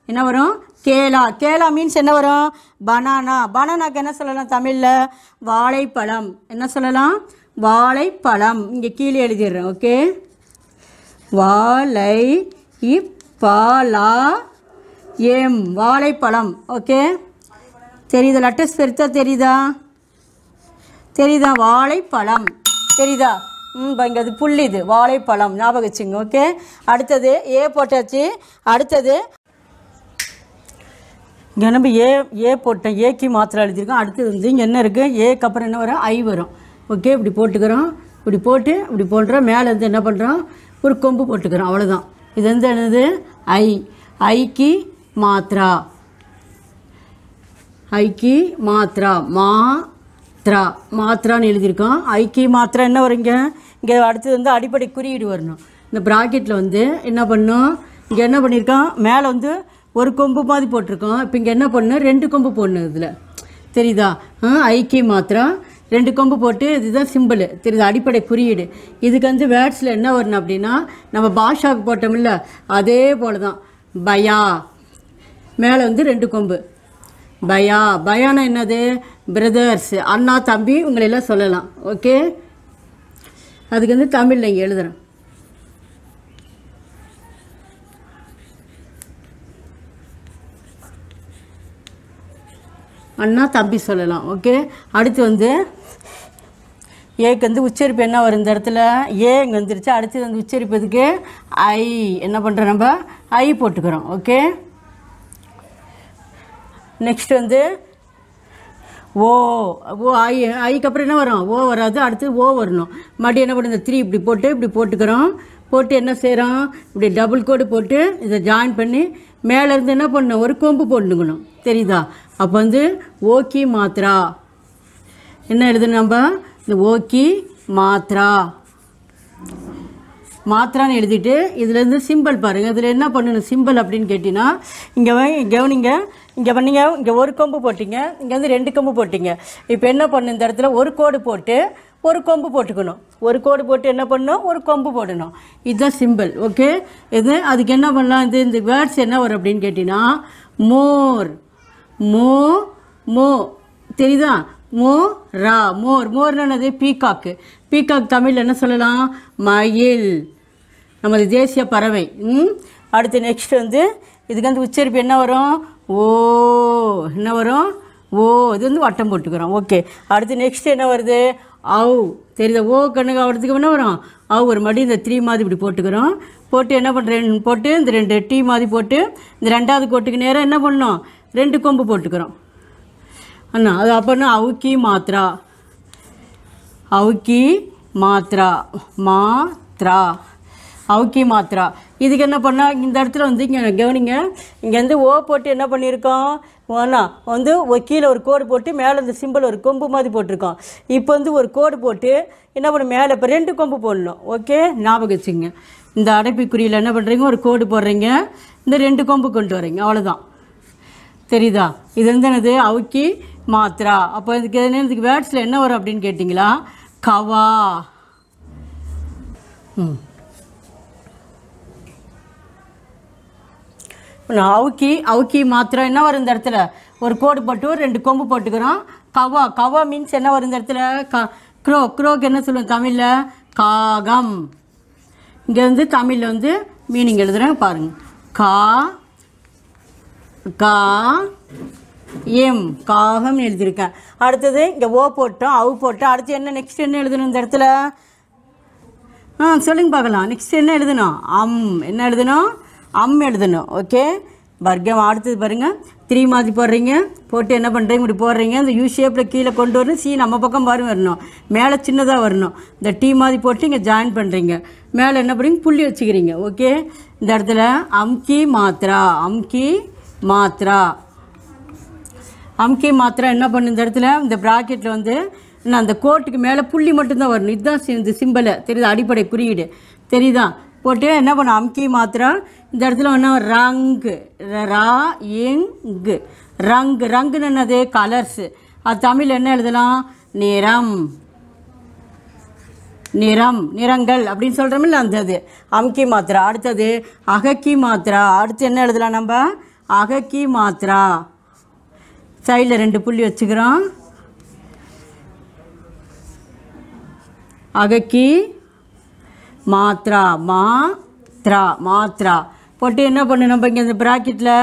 என்ன வரும்? கேலா. கேலா மீன்ஸ் என்ன வரும்? பனானா. பனானாக்கு என்ன சொல்லலாம் தமிழில்? வாழைப்பழம். என்ன சொல்லலாம்? வாழைப்பழம். இங்கே கீழே எழுதிடுறேன். ஓகே? வாழை இப்பாலா எம். வாழைப்பழம். ஓகே? தெரியுதா? லெட்டர்ஸ் பெருத்தா தெரியுதா? தெரியுதா? வாழைப்பழம். தெரியுதா? ம் இங்கே அது புள்ளி இது. வாழைப்பழம். ஞாபகம் வச்சுங்க ஓகே அடுத்தது ஏ போட்டாச்சு. அடுத்தது இங்கே நம்ம ஏ ஏ போட்டேன் ஏக்கு மாத்திரை எழுதியிருக்கோம். அடுத்தது வந்து இங்கே என்ன இருக்குது ஏக்கு அப்புறம் என்ன வரும்? ஐ வரும். ஓகே இப்படி போட்டுக்கிறோம். இப்படி போட்டு இப்படி போடுறோம். மேலே வந்து என்ன பண்ணுறோம் ஒரு கொம்பு போட்டுக்கிறோம். அவ்வளோதான் இது வந்து என்னது? ஐ ஐக்கு மாத்ரா ஐக்கி மாத்ரா மா மாத்ரா மாத்ரான்னு எழுதியிருக்கோம். ஐக்கி மாத்ரா என்ன வருங்க? இங்கே அடுத்தது வந்து அடிப்படை குறியீடு வரணும். இந்த ப்ராக்கெட்டில் வந்து என்ன பண்ணணும் இங்கே என்ன பண்ணியிருக்கோம்? மேலே வந்து ஒரு கொம்பு மாதிரி போட்டிருக்கோம். இப்போ இங்கே என்ன பண்ணணும் ரெண்டு கொம்பு போடணும் இதில். தெரியுதா? ஐக்கிய ஐக்கி மாத்ரா. ரெண்டு கொம்பு போட்டு இதுதான் சிம்பிள் தெரியுது? அடிப்படை குறியீடு. இதுக்கு வந்து வேர்ட்ஸில் என்ன வரணும் அப்படின்னா நம்ம பாஷாவுக்கு போட்டோம்ல அதே போல தான் பயா. மேலே வந்து ரெண்டு கொம்பு. பயா பயானா என்னது? பிரதர்ஸ் அண்ணா தம்பி உங்களெல்லாம் சொல்லலாம். ஓகே அதுக்கு வந்து தமிழில் இங்கே எழுதுறேன் அண்ணா தம்பி சொல்லலாம். ஓகே அடுத்து வந்து ஏக்கு வந்து உச்சரிப்பு என்ன வரும் இந்த இடத்துல? ஏ இங்கே வந்துருச்சு. அடுத்து வந்து உச்சரிப்பதுக்கு ஐ. என்ன பண்ணுறோம் நம்ம? ஐ போட்டுக்கிறோம். ஓகே நெக்ஸ்ட் வந்து ஓ ஓ ஐ ஐக்கு அப்புறம் என்ன வரும்? ஓ வராது அடுத்து ஓ வரணும். மறுபடியும் என்ன பண்ணுது? இந்த த்ரீ இப்படி போட்டு இப்படி போட்டுக்கிறோம். போட்டு என்ன செய்கிறோம் இப்படி டபுள் கோடு போட்டு இதை ஜாயின் பண்ணி மேலேருந்து என்ன பண்ணணும்? ஒரு கொம்பு போட்டுக்கணும். தெரியுதா? அப்போ வந்து ஓகி மாத்ரா. என்ன எழுதணும் நம்ம? இந்த ஓகி மாத்ரா. மாத்திரான்னு எழுதிட்டு இதுலேருந்து சிம்பிள் பாருங்கள் இதில் என்ன பண்ணணும் சிம்பிள் அப்படின்னு கேட்டிங்கன்னா இங்கே கவனிங்க. இங்கே பண்ணிங்க இங்கே ஒரு கொம்பு போட்டிங்க. இங்கே வந்து ரெண்டு கொம்பு போட்டிங்க. இப்போ என்ன பண்ணணும்? இந்த இடத்துல ஒரு கோடு போட்டு ஒரு கொம்பு போட்டுக்கணும். ஒரு கோடு போட்டு என்ன பண்ணணும்? ஒரு கொம்பு போடணும். இதுதான் சிம்பிள் ஓகே இது அதுக்கு என்ன பண்ணலாம்? இது இந்த வேர்ட்ஸ் என்ன வரும் அப்படின்னு கேட்டிங்கன்னா மோர் மோ மோ தெரியுதா? மோ ரா. மோர். மோர்னு என்னது? பீகாக்கு பீகாக் தமிழ் என்ன சொல்லலாம்? மயில். நமது தேசிய பறவை. ம்? அடுத்து நெக்ஸ்ட் வந்து இதுக்கு வந்து உச்சரிப்பு என்ன வரும்? ஓ. என்ன வரும்? ஓ. இது வந்து வட்டம் போட்டுக்கிறோம். ஓகே. அடுத்து நெக்ஸ்ட் என்ன வருது? அவு தெரியுதா? ஓ கண்ணுக்கு ஆகிறதுக்கு என்ன வரும்? அவு ஒரு மடி. இந்த த்ரீ மாதிரி இப்படி போட்டுக்கிறோம். போட்டு என்ன பண்ணுறேன் போட்டு இந்த ரெண்டு டீ மாதிரி போட்டு இந்த ரெண்டாவது கோட்டுக்கு நேராக என்ன பண்ணணும்? ரெண்டு கொம்பு போட்டுக்கிறோம். அண்ணா அது அப்போனா அவுக்கி மாத்ரா. அவுக்கி மாத்ரா. மாத்ரா. அவுக்கி மாத்ரா. இதுக்கு என்ன பண்ணால் இந்த இடத்துல வந்து இங்கே கவனிங்க. இங்கே வந்து ஓ போட்டு என்ன பண்ணியிருக்கோம் ஓனா வந்து கீழே ஒரு கோடு போட்டு மேலே இந்த சிம்பிள் ஒரு கொம்பு மாதிரி போட்டிருக்கோம் இப்போ வந்து ஒரு கோடு போட்டு என்ன பண்ண? மேலே இப்போ ரெண்டு கொம்பு போடணும். ஓகே? ஞாபகம் வச்சுங்க. இந்த அடைப்புக்குறியில் என்ன பண்ணுறீங்க ஒரு கோடு போடுறீங்க. இந்த ரெண்டு கொம்பு கொண்டு வரீங்க. அவ்வளோதான் தெரியுதா? இது வந்து என்னது? அவுக்கி மாத்ரா. அப்போ இதுக்கு என்ன இதுக்கு வேர்ட்ஸில் என்ன வரும் அப்படின்னு கேட்டிங்களா? கவா. ம். நான் அவுக்கி அவுக்கி மாத்திரம் என்ன வரும் இந்த இடத்துல? ஒரு கோடு போட்டு ரெண்டு கொம்பு போட்டுக்கிறோம். கவா. கவா மீன்ஸ் என்ன வரும் இந்த இடத்துல? க க்ரோ க்ரோக்கு என்ன சொல்லுவோம் தமிழில்? காகம். இங்கே வந்து தமிழில் வந்து மீனிங் எழுதுகிறேன் பாருங்கள் கா கா எம் காகம் எழுதியிருக்கேன் அடுத்தது இங்கே ஓ போட்டோம் அவு போட்டோம். அடுத்து என்ன நெக்ஸ்ட் என்ன எழுதணும் இந்த இடத்துல? ஆ சொல்லுங்க பார்க்கலாம். நெக்ஸ்ட் என்ன எழுதணும்? அம். என்ன எழுதணும்? அம் எழுதணும். ஓகே வர்க்கம் அடுத்தது பாருங்கள் த்ரீ மாதிரி போடுறீங்க. போட்டு என்ன பண்ணுறீங்க இப்படி போடுறீங்க. இந்த யூ ஷேப்பில் கீழே கொண்டு வரணும். சி நம்ம பக்கம் பாருங்க வரணும். மேலே சின்னதாக வரணும். இந்த டீ மாதிரி போட்டு இங்கே ஜாயின் பண்ணுறீங்க மேலே என்ன பண்ணுறீங்க புள்ளி வச்சுக்கிறீங்க. ஓகே இந்த இடத்துல அம்கி மாத்ரா. அம்கி மாத்ரா. அம்கி மாத்திரம் என்ன பண்ணு இந்த இடத்துல? இந்த ப்ராக்கெட்டில் வந்து நான் அந்த கோட்டுக்கு மேலே புள்ளி மட்டும்தான் வரணும். இதுதான் இந்த சிம்பிளை தெரியுது? அடிப்படை குறியீடு. தெரியுதா? போட்டு என்ன பண்ண அம்கி மாத்திரம் இந்த இடத்துல என்ன ரங்கு. ரா இங்கு ரங்கு. ரங்குன்னு என்னது? கலர்ஸு அது தமிழ் என்ன எழுதலாம்? நிறம். நிறம். நிறங்கள் அப்படின்னு சொல்கிறோமில்ல அந்த அது அம்கி மாத்திரா. அடுத்தது அகக்கி மாத்திரா. அடுத்து என்ன எழுதலாம் நம்ம? அகக்கி மாத்திரா. சைடில் ரெண்டு புள்ளி வச்சுக்கிறோம். அகக்கி மாத்ரா மாத்ரா மாத்ரா. போட்டு என்ன பண்ணு நம்ம இங்கே இந்த ப்ராக்கெட்டில்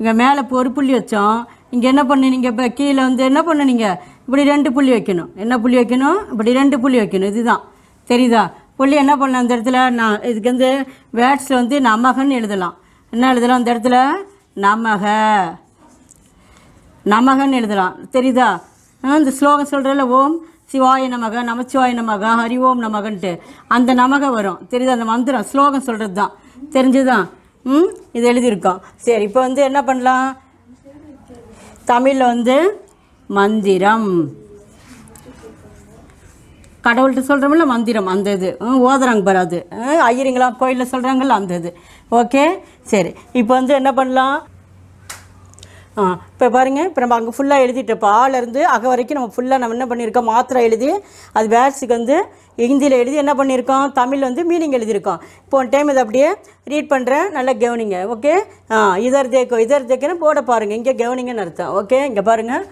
இங்கே மேலே ஒரு புள்ளி வச்சோம். இங்கே என்ன பண்ணு நீங்கள் இப்போ கீழே வந்து என்ன பண்ணு நீங்கள் இப்படி ரெண்டு புள்ளி வைக்கணும். என்ன புள்ளி வைக்கணும்? இப்படி ரெண்டு புள்ளி வைக்கணும். இதுதான். தெரியுதா? புள்ளி என்ன பண்ணலாம் அந்த இடத்துல? நான் இதுக்கு வந்து வேர்ட்ஸில் வந்து நமகன்னு எழுதலாம். என்ன எழுதலாம் அந்த இடத்துல? நமக. நமகன்னு எழுதலாம் தெரியுதா? ஆ, இந்த ஸ்லோகம் சொல்கிறல ஓம் சிவாய நமக நமச்சிவாய நமக ஹரி ஓம் நமகன்ட்டு. அந்த நமக வரும். தெரியுதா? அந்த மந்திரம் ஸ்லோகம் சொல்கிறது தான் தெரிஞ்சுதான் ம் இது எழுதியிருக்கோம். சரி இப்போ வந்து என்ன பண்ணலாம்? தமிழில் வந்து மந்திரம். கடவுள்கிட்ட சொல்கிறோம்ல மந்திரம் அந்த இது. ம், ஓதுறாங்க பாரு அது. ஐயருங்களா கோயிலில் சொல்கிறாங்கல்ல அந்த இது. ஓகே? சரி இப்போ வந்து என்ன பண்ணலாம்? இப்போ பாருங்கள் இப்போ நம்ம அங்கே ஃபுல்லாக எழுதிட்டு இப்போ ஆலேருந்து அக வரைக்கும் நம்ம ஃபுல்லாக நம்ம என்ன பண்ணியிருக்கோம் மாத்திரை எழுதி அது வேர்ஸுக்கு வந்து ஹிந்தியில் எழுதி என்ன பண்ணியிருக்கோம் தமிழ் வந்து மீனிங் எழுதியிருக்கோம் இப்போ ஒன் டைம் இதை அப்படியே ரீட் பண்ணுறேன் நல்லா கவனிங்க ஓகே ஆ இதர் தேக்கோ இதர் தேக்கன்னு போட பாருங்கள் இங்கே கவனிங்கன்னு அர்த்தம் ஓகே இங்கே பாருங்கள்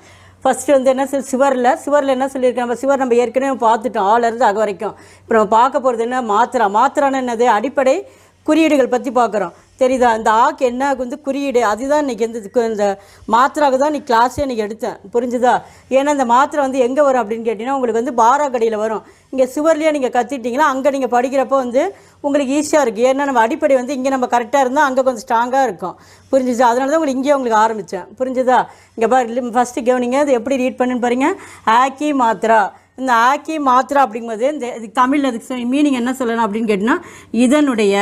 ஃபஸ்ட்டு வந்து என்ன சொல் சிவரில் சிவரில் என்ன சொல்லியிருக்கோம்? நம்ம சிவர் நம்ம ஏற்கனவே பார்த்துட்டோம் ஆலேருந்து அக வரைக்கும். இப்போ நம்ம பார்க்க போகிறது என்ன? மாத்திரா. மாத்திரான்னு என்னது? அடிப்படை குறியீடுகள் பற்றி பார்க்குறோம் தெரியுதா? இந்த ஆக்கு என்ன வந்து குறியீடு. அதுதான் இன்றைக்கி இந்த இந்த மாத்திராவுக்கு தான் நீ கிளாஸே இன்றைக்கி எடுத்தேன். புரிஞ்சுதா? ஏன்னா இந்த மாத்திரை வந்து எங்கே வரும் அப்படின்னு கேட்டிங்கன்னா உங்களுக்கு வந்து பாராக்கடியில் வரும். இங்கே சுவர்லேயே நீங்கள் கத்திட்டிங்களா அங்கே நீங்கள் படிக்கிறப்போ வந்து உங்களுக்கு ஈஸியாக இருக்குது ஏன்னா நம்ம அடிப்படை வந்து இங்கே நம்ம கரெக்டாக இருந்தால் அங்கே கொஞ்சம் ஸ்ட்ராங்காக இருக்கும். புரிஞ்சுதா? அதனால தான் உங்களுக்கு இங்கேயே உங்களுக்கு ஆரம்பித்தேன் புரிஞ்சுதா? இங்கே பாரு ஃபஸ்ட்டு கவனிங்க. அது எப்படி ரீட் பண்ணுன்னு பாருங்க. ஆக்கி மாத்திரா. இந்த ஆக்கி மாத்திரா அப்படிங்கும்போது இந்த இதுக்கு தமிழில் அதுக்கு மீனிங் என்ன சொல்லணும் அப்படின்னு கேட்டிங்கன்னா இதனுடைய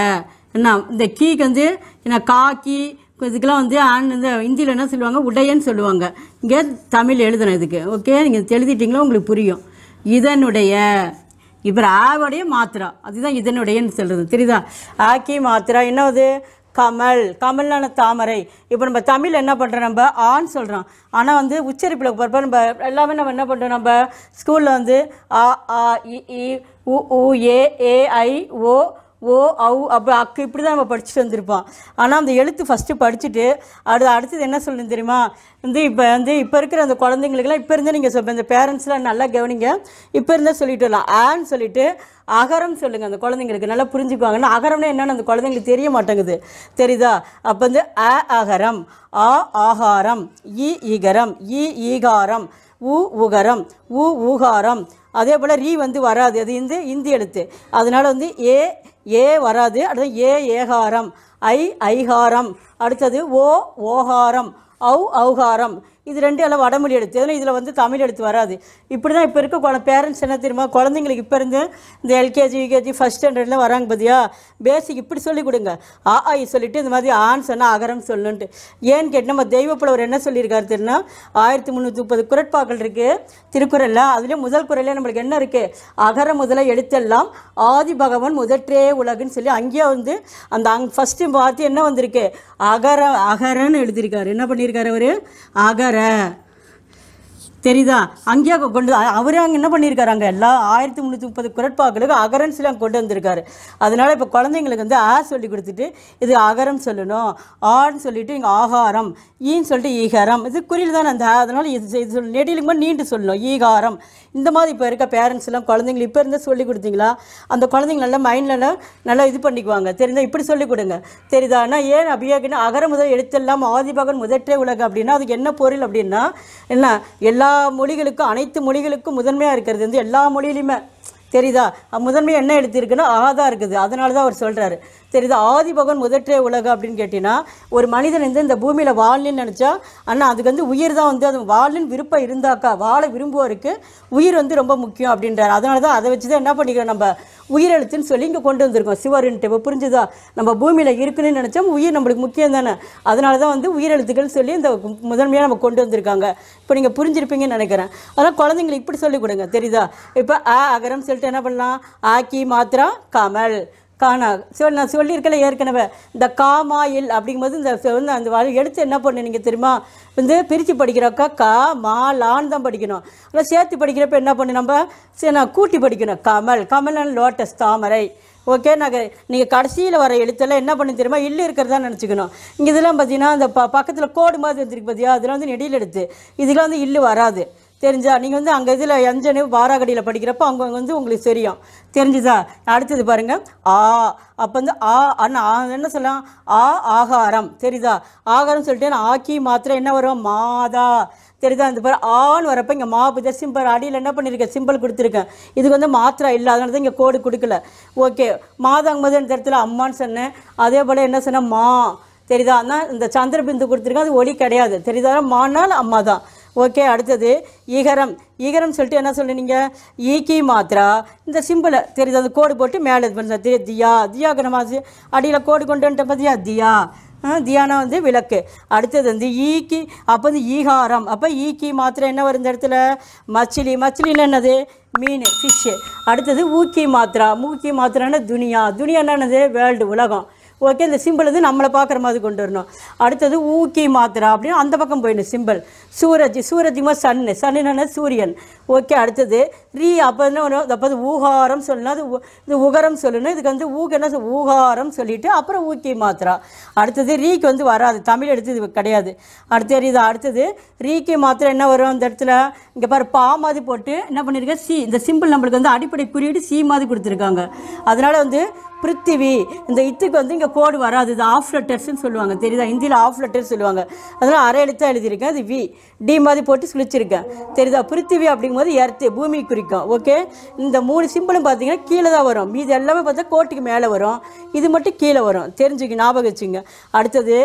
என்ன இந்த கீக்கு வந்து என்ன காக்கி இதுக்கெல்லாம் வந்து ஆண் இந்த ஹிந்தியில் என்ன சொல்லுவாங்க? உடையன்னு சொல்லுவாங்க. இங்கே தமிழ் எழுதணும் இதுக்கு. ஓகே நீங்கள் எழுதிட்டிங்களா? உங்களுக்கு புரியும். இதனுடைய இவர் ஆவுடைய மாத்திரா. அதுதான் இதனுடையன்னு சொல்கிறது தெரியுதா? ஆக்கி மாத்திரா. என்னது கமல் கமல்னான தாமரை. இப்போ நம்ம தமிழ் என்ன பண்ணுறோம் நம்ம? ஆன்னு சொல்கிறோம் ஆனால் வந்து உச்சரிப்பில் போகிறப்ப நம்ம எல்லாமே நம்ம என்ன பண்ணுறோம் நம்ம? ஸ்கூலில் வந்து ஆ ஆ இ உ உ ஏ ஏ ஐ ஓ ஓ அவு அப்போ அக்கு இப்படி தான் நம்ம படிச்சுட்டு வந்திருப்போம். ஆனால் அந்த எழுத்து ஃபஸ்ட்டு படிச்சுட்டு அடுத்து அடுத்தது என்ன சொல்லணும் தெரியுமா? வந்து இப்போ வந்து இப்போ இருக்கிற அந்த குழந்தைங்களுக்குலாம் இப்போ இருந்தே நீங்கள் சொல்ல இந்த பேரண்ட்ஸ்லாம் நல்லா கவனிங்க. இப்போ இருந்தால் சொல்லிட்டு வரலாம். ஆன்னு சொல்லிட்டு அகரம் சொல்லுங்கள் அந்த குழந்தைங்களுக்கு. நல்லா புரிஞ்சுக்குவாங்கன்னா அகரம்னா என்னென்னு அந்த குழந்தைங்களுக்கு தெரிய மாட்டேங்குது. தெரியுதா? அப்போ வந்து அ அகரம். ஆ ஆகாரம். இ ஈகரம் இ ஈகாரம். உ உகரம். உ ஊகாரம் அதே போல் ரீ வந்து வராது. அது வந்து இந்தி எழுத்து. அதனால் வந்து ஏ ஏ வராது அடுத்தது ஏ ஏகாரம் ஐ ஐகாரம் அடுத்தது ஓ ஓகாரம் ஔ ஔகாரம். இது ரெண்டு எல்லாம் வடமொழி எடுத்து ஏன்னா இதில் வந்து தமிழ் எடுத்து வராது. இப்படி தான் இப்போ இருக்க குழ பேரண்ட்ஸ் என்ன தெரியுமா? குழந்தைங்களுக்கு இப்போ இருந்து இந்த எல்கேஜி யூகேஜி ஃபஸ்ட் ஸ்டாண்டர்ட்லாம் வராங்க பார்த்தியா பேசிக் இப்படி சொல்லி கொடுங்க. ஆ ஆ சொல்லிட்டு இந்த மாதிரி ஆண் சொன்னால் அகரம் சொல்லுன்ட்டு. ஏன்னு கேட்டு நம்ம தெய்வப்புலவர் என்ன சொல்லியிருக்காரு தெரியுமா? ஆயிரத்தி முந்நூற்றி முப்பது குரட்பாக்கள் இருக்குது திருக்குறளில் அதுலேயும் முதல் குரலில் நம்மளுக்கு என்ன இருக்குது அகர முதல எழுத்தெல்லாம் ஆதி பகவான் முதற்றே உலகுன்னு சொல்லி அங்கேயே வந்து அந்த அங் ஃபஸ்ட்டு பார்த்து என்ன வந்திருக்கு? அகர அகரன்னு எழுதியிருக்காரு. என்ன பண்ணியிருக்காரு அவர்? அகர. தெரியுதா? அங்கேயே கொண்டு அவரே அங்கே என்ன பண்ணியிருக்காரு அங்கே? எல்லா ஆயிரத்தி முந்நூற்றி முப்பது குரட்பாக்களுக்கு அகரன்ஸ்லாம் கொண்டு வந்திருக்காரு. அதனால் இப்போ குழந்தைங்களுக்கு வந்து ஆ சொல்லி கொடுத்துட்டு இது அகரம் சொல்லணும் ஆன்னு சொல்லிட்டு இங்கே ஆகாரம் ஈன்னு சொல்லிட்டு ஈகாரம். இது குறியில் தானே அந்த அதனால் இது இது சொல்லணும் நெடிலுக்கு நீண்டு சொல்லணும் ஈகாரம். இந்த மாதிரி இப்போ இருக்க பேரண்ட்ஸ் எல்லாம் குழந்தைங்களுக்கு இப்போ இருந்து சொல்லி கொடுத்தீங்களா? அந்த குழந்தைங்க நல்லா மைண்டில் நல்லா இது பண்ணிக்குவாங்க. தெரிஞ்சால் இப்படி சொல்லி கொடுங்க. தெரியுதா ஆனால் ஏன் அபியாக்கினா அகர முதல் எழுத்தெல்லாம் ஆதிபகன் முதற்றே உலகம் அப்படின்னா அதுக்கு என்ன பொருள் அப்படின்னா என்ன? எல்லா மொழிகளுக்கும் அனைத்து மொழிகளுக்கும் முதன்மையாக இருக்கிறது வந்து எல்லா மொழியிலையுமே தெரியுதா? முதன்மையாக என்ன எழுத்திருக்குன்னா ஆதா இருக்குது. அதனால தான் அவர் சொல்கிறாரு தெரியுதா ஆதிபகன் முதற்றே உலகம் அப்படின்னு கேட்டிங்கன்னா ஒரு மனிதன் வந்து இந்த பூமியில் வாழணும்னு நினச்சா ஆனால் அதுக்கு வந்து உயிர் தான் வந்து அது வாழணும்னு விருப்பம் இருந்தாக்கா வாழ விரும்புவோருக்கு உயிர் வந்து ரொம்ப முக்கியம் அப்படின்றார். அதனால தான் அதை வச்சு தான் என்ன பண்ணிக்கிறோம் நம்ம உயிரெழுத்துன்னு சொல்லி இங்கே கொண்டு வந்திருக்கோம். சிவருன்ட்டு இப்போ புரிஞ்சுதா? நம்ம பூமியில் இருக்குன்னு நினச்சா உயிர் நம்மளுக்கு முக்கியம் தானே? அதனால தான் வந்து உயிரெழுத்துக்கள் சொல்லி இந்த முதன்மையாக நம்ம கொண்டு வந்திருக்காங்க. இப்போ நீங்கள் புரிஞ்சிருப்பீங்கன்னு நினைக்கிறேன். அதனால் குழந்தைங்களுக்கு இப்படி சொல்லிக் கொடுங்க. தெரியுதா? இப்போ ஆ அகரம் சொல்லிட்டு என்ன பண்ணலாம்? ஆக்கி மாத்திரா கமல். காணா. சொல் நான் சொல்லியிருக்கல ஏற்கனவே இந்த காமா இல் அப்படிங்கும்போது இந்த வந்து அந்த வரி எடுத்து என்ன பண்ணு நீங்கள் தெரியுமா? வந்து பிரித்து படிக்கிறப்ப கா மா லான்னு தான் படிக்கணும். ஆனால் சேர்த்து படிக்கிறப்ப என்ன பண்ணு நம்ம? சரி நான் கூட்டி படிக்கணும். கமல் கமல் லோட்டஸ் தாமரை. ஓகே நாங்கள் நீங்கள் கடைசியில் வர எழுத்தெல்லாம் என்ன பண்ணி தெரியுமா? இல்லு இருக்கிறதா நினச்சிக்கணும். இங்கே இதெல்லாம் பார்த்தீங்கன்னா அந்த ப பக்கத்தில் கோடு மாதிரி வந்துருக்கு பார்த்தியா அதெல்லாம் வந்து நெடியில் எடுத்து. இதெல்லாம் வந்து இல்லு வராது. தெரிஞ்சா நீங்கள் வந்து அங்கே இதில் அஞ்சனு வாராகடியில் படிக்கிறப்ப அவங்க வந்து உங்களுக்கு தெரியும். தெரிஞ்சுதா? அடுத்தது பாருங்கள் ஆ அப்போ வந்து ஆ அண்ணா ஆ என்ன சொல்லலாம்? ஆ ஆகாரம். தெரியுதா? ஆகாரம் சொல்லிட்டு நான் ஆக்கி மாத்திரை என்ன வரும்? மாதா. தெரியுதா? இந்த பாரு ஆன்னு வரப்போ இங்கே மா புதர் சிம்பிள் அடியில் என்ன பண்ணியிருக்கேன் சிம்பிள் கொடுத்துருக்கேன். இதுக்கு வந்து மாத்திரை இல்லை அதனால தான் இங்கே கோடு கொடுக்கல. ஓகே. மாதாங்க இந்த இடத்துல அம்மான்னு சொன்னேன். அதே போல் என்ன சொன்னேன்? மா. தெரியுதா? ஆனால் இந்த சந்திர பிந்து கொடுத்துருக்கேன். அது ஒளி கிடையாது. தெரியுதா? மானால் அம்மா தான் ஓகே அடுத்தது ஈகரம் ஈகரம் சொல்லிட்டு என்ன சொல்லுனீங்க ஈக்கி மாத்திரா இந்த சிம்பிளை தெரியுது? அந்த கோடு போட்டு மேலே இது பண்ணுறது தெரியும் தியா. தியாகரமாச்சு அடியில் கோடு கொண்டு வந்துட்ட பார்த்தியா தியா. தியானா வந்து விளக்கு. அடுத்தது வந்து ஈக்கி அப்போ வந்து ஈகாரம். அப்போ ஈக்கி மாத்திரை என்ன வரும் இந்த இடத்துல? மச்சிலி. மச்சிலின்னு என்னது? மீன் ஃபிஷ்ஷு அடுத்தது ஊக்கி மாத்திரா மூக்கி மாத்திரான்னா துனியா. துனியா என்னது? வேர்ல்டு உலகம். ஓகே இந்த சிம்பிள் வந்து நம்மளை பார்க்குற மாதிரி கொண்டு வரணும். அடுத்தது ஊக்கி மாத்திரா அப்படின்னு அந்த பக்கம் போயிடணும் சிம்பிள் சூரஜ் சூரஜுமா சன்னு. சன்னுனா சூரியன். ஓகே அடுத்தது ரீ அப்போ என்ன வரும் அப்போ வந்து ஊகாரம் சொல்லணும் அது உ- இது உகரம் சொல்லணும் இதுக்கு வந்து ஊக்கு என்ன சொல் ஊகாரம் சொல்லிவிட்டு அப்புறம் ஊக்கி மாத்திரா. அடுத்தது ரீக்கு வந்து வராது தமிழ் எடுத்து இது கிடையாது. அடுத்த இது அடுத்தது ரீக்கு மாத்திரம் என்ன வரும் அந்த இடத்துல? இங்கே பாரு பா மாதிரி போட்டு என்ன பண்ணியிருக்கேன் சி இந்த சிம்பிள் நம்மளுக்கு வந்து அடிப்படை குறியீடு சி மாதிரி கொடுத்துருக்காங்க. அதனால் வந்து பிருத்திவி இந்த இத்துக்கு வந்து இங்கே கோடு வராது இது ஆஃப் லெட்டர்ஸ்னு சொல்லுவாங்க தெரியுதா? ஹிந்தியில் ஆஃப் லெட்டர்ஸ் சொல்லுவாங்க. அதனால் அரை எழுத்தாக எழுதியிருக்கேன் அது வி டி மாதிரி போட்டு சுழிச்சிருக்கேன். தெரியுதா? பிருத்திவி போது எர்த்து பூமி குறிக்கும். ஓகே இந்த மூணு சிம்பிளும் பார்த்தீங்கன்னா கீழே தான் வரும். மீது எல்லாமே பார்த்தா கோட்டுக்கு மேலே வரும். இது மட்டும் கீழே வரும். தெரிஞ்சுக்க ஞாபகம் வச்சுங்க. அடுத்தது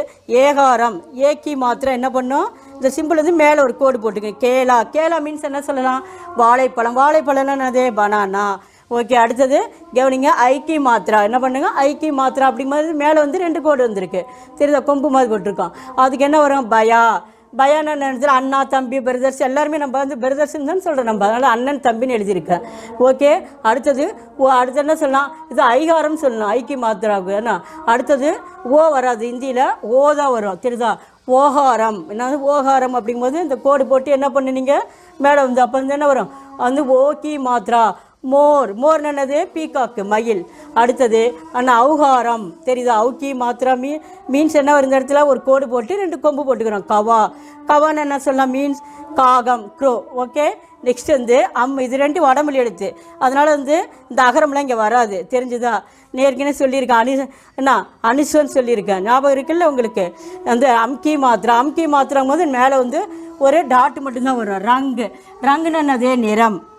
ஏகாரம். ஏக்கி மாத்திரம் என்ன பண்ணும்? இந்த சிம்பிள் வந்து மேலே ஒரு கோடு போட்டுங்க கேலா. கேலா மீன்ஸ் என்ன சொல்லலாம்? வாழைப்பழம். வாழைப்பழம்னா என்னது? பனானா ஓகே அடுத்தது கவனிங்க ஐக்கி மாத்திரா. என்ன பண்ணுங்க? ஐக்கி மாத்திரா அப்படிங்கும்போது மேலே வந்து ரெண்டு கோடு வந்திருக்கு. தெரியுதா? கொம்பு மாதிரி போட்டிருக்கோம். அதுக்கு என்ன வரும்? பயா. பயான்னு நினைச்சா அண்ணா தம்பி பிரதர்ஸ் எல்லாருமே நம்ம வந்து பிரதர்ஸ்ன்னு தான் சொல்கிறோம் நம்ம அதனால் அண்ணன் தம்பின்னு எழுதியிருக்கேன் ஓகே அடுத்தது ஓ அடுத்து என்ன சொல்லலாம்? இது ஐகாரம் சொல்லணும். ஐக்கிய மாத்திராவுக்கு என்ன? அடுத்தது ஓ வராது. இந்தியில் ஓ தான் வரும். தெரியுதா? ஓகாரம். என்னது ஓகாரம் அப்படிங்கும்போது இந்த கோடு போட்டு என்ன பண்ணுனீங்க? மேடம் வந்து அப்போ வந்து என்ன வரும்? வந்து ஓகி மாத்ரா மோர். மோர் என்னது? பீகாக்கு மயில். அடுத்தது அண்ணா அவுகாரம். தெரியுதா? அவுக்கி மாத்திரா மீ மீன்ஸ் என்ன வரும் இந்த இடத்துல? ஒரு கோடு போட்டு ரெண்டு கொம்பு போட்டுக்கிறோம். கவா. கவான்னு என்ன சொல்லலாம்? மீன்ஸ் காகம் க்ரோ ஓகே நெக்ஸ்ட் வந்து அம் இது ரெண்டு வடமொழி எழுத்து. அதனால் வந்து இந்த அகரம்லாம் இங்கே வராது. தெரிஞ்சுதா? நேர்கனே சொல்லியிருக்கேன். அனி என்ன அனிசுன்னு சொல்லியிருக்கேன். ஞாபகம் இருக்குல்ல உங்களுக்கு? அந்த அம்கி மாத்திரா அம்கி மாத்திரம் போது மேலே வந்து ஒரு டாட் மட்டும்தான் வரும். ரங்கு. ரங்குன்னு என்னது? நிறம்.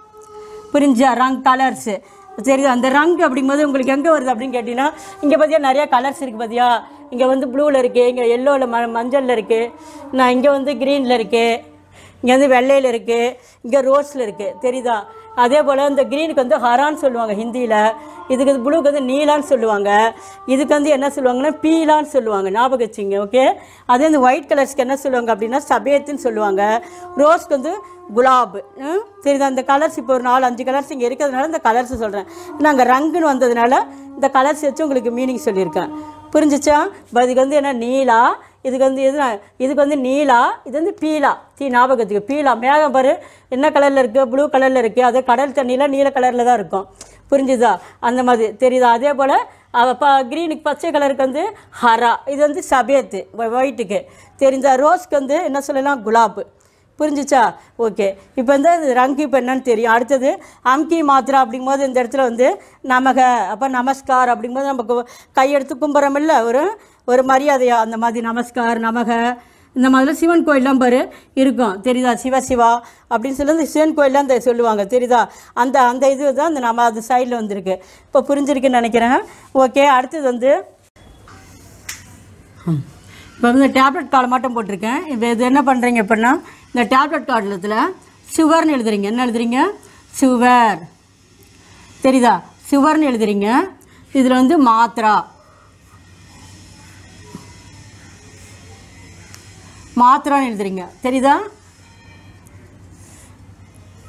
புரிஞ்சா ரங் கலர்ஸு சரி அந்த ரங் அப்படிங்கும்போது உங்களுக்கு எங்கே வருது அப்படின்னு கேட்டிங்கன்னா இங்கே பார்த்தியா நிறையா கலர்ஸ் இருக்குது பார்த்தியா இங்கே வந்து ப்ளூவில் இருக்குது இங்கே எல்லோவில் ம மஞ்சளில் இருக்குது நான் இங்கே வந்து க்ரீனில் இருக்குது இங்கே வந்து வெள்ளையில் இருக்குது இங்கே ரோஸில் இருக்குது தெரியுதா? அதே போல் இந்த க்ரீனுக்கு வந்து ஹரான்னு சொல்லுவாங்க ஹிந்தியில். இதுக்கு ப்ளூக்கு வந்து நீலான்னு சொல்லுவாங்க. இதுக்கு வந்து என்ன சொல்லுவாங்கன்னா பீலான்னு சொல்லுவாங்க. ஞாபகம் வச்சுங்க ஓகே அதே இந்த ஒயிட் கலர்ஸ்க்கு என்ன சொல்லுவாங்க அப்படின்னா சபேத்துன்னு சொல்லுவாங்க. ரோஸ்க்கு வந்து குலாப் ம், அந்த கலர்ஸ் இப்போ ஒரு நாலு அஞ்சு கலர்ஸ் இங்கே இருக்கிறதுனால இந்த கலர்ஸ் சொல்கிறேன் நாங்கள் ரங்குன்னு வந்ததுனால இந்த கலர்ஸ் வச்சு உங்களுக்கு மீனிங் சொல்லியிருக்கேன். புரிஞ்சிச்சா? இப்போ இதுக்கு வந்து என்ன? நீலா இதுக்கு வந்து எது இதுக்கு வந்து நீலா இது வந்து பீலா. தீ ஞாபகத்துக்கு. பீலா மேகம் பாரு. என்ன கலரில் இருக்குது ப்ளூ கலரில் இருக்குது அது கடல் தண்ணியில் நீல கலரில் தான் இருக்கும். புரிஞ்சுதா? அந்த மாதிரி. தெரியுதா? அதே போல் ப க்ரீனுக்கு பச்சை கலருக்கு வந்து ஹரா. இது வந்து சபேத்து ஒயிட்டுக்கு தெரிஞ்சா ரோஸ்க்கு வந்து என்ன சொல்லலாம்? குலாப்பு புரிஞ்சுச்சா? ஓகே. இப்போ வந்து அது ரங்கு இப்போ என்னன்னு தெரியும். அடுத்தது அம்கி மாத்திரா அப்படிங்கும்போது இந்த இடத்துல வந்து நமக அப்போ நமஸ்கார் அப்படிங்கும்போது நமக்கு கையெடுத்து கும்புறமில்ல. ஒரு ஒரு மரியாதையா அந்த மாதிரி நமஸ்கார் நமக இந்த மாதிரிலாம் சிவன் கோயில்லாம் பாரு இருக்கும். தெரியுதா? சிவ சிவா அப்படின்னு சொல்லி அந்த சிவன் கோயில்லாம் அந்த சொல்லுவாங்க. தெரியுதா? அந்த அந்த இது தான் அந்த நம்ம அது சைடில் வந்திருக்கு. இப்போ புரிஞ்சிருக்குன்னு நினைக்கிறேன். ஓகே அடுத்தது வந்து இப்போ வந்து டேப்லெட் கார்டு மட்டும் போட்டிருக்கேன். இப்போ இது என்ன பண்ணுறீங்க அப்படின்னா இந்த டேப்லெட் கார்டில் சுவர்னு எழுதுறீங்க. என்ன எழுதுறீங்க? சுவர். தெரியுதா? சுவர்னு எழுதுறீங்க. இதில் வந்து மாத்ரா மாத்திரான்னு எழுதுறீங்க. தெரியுதா?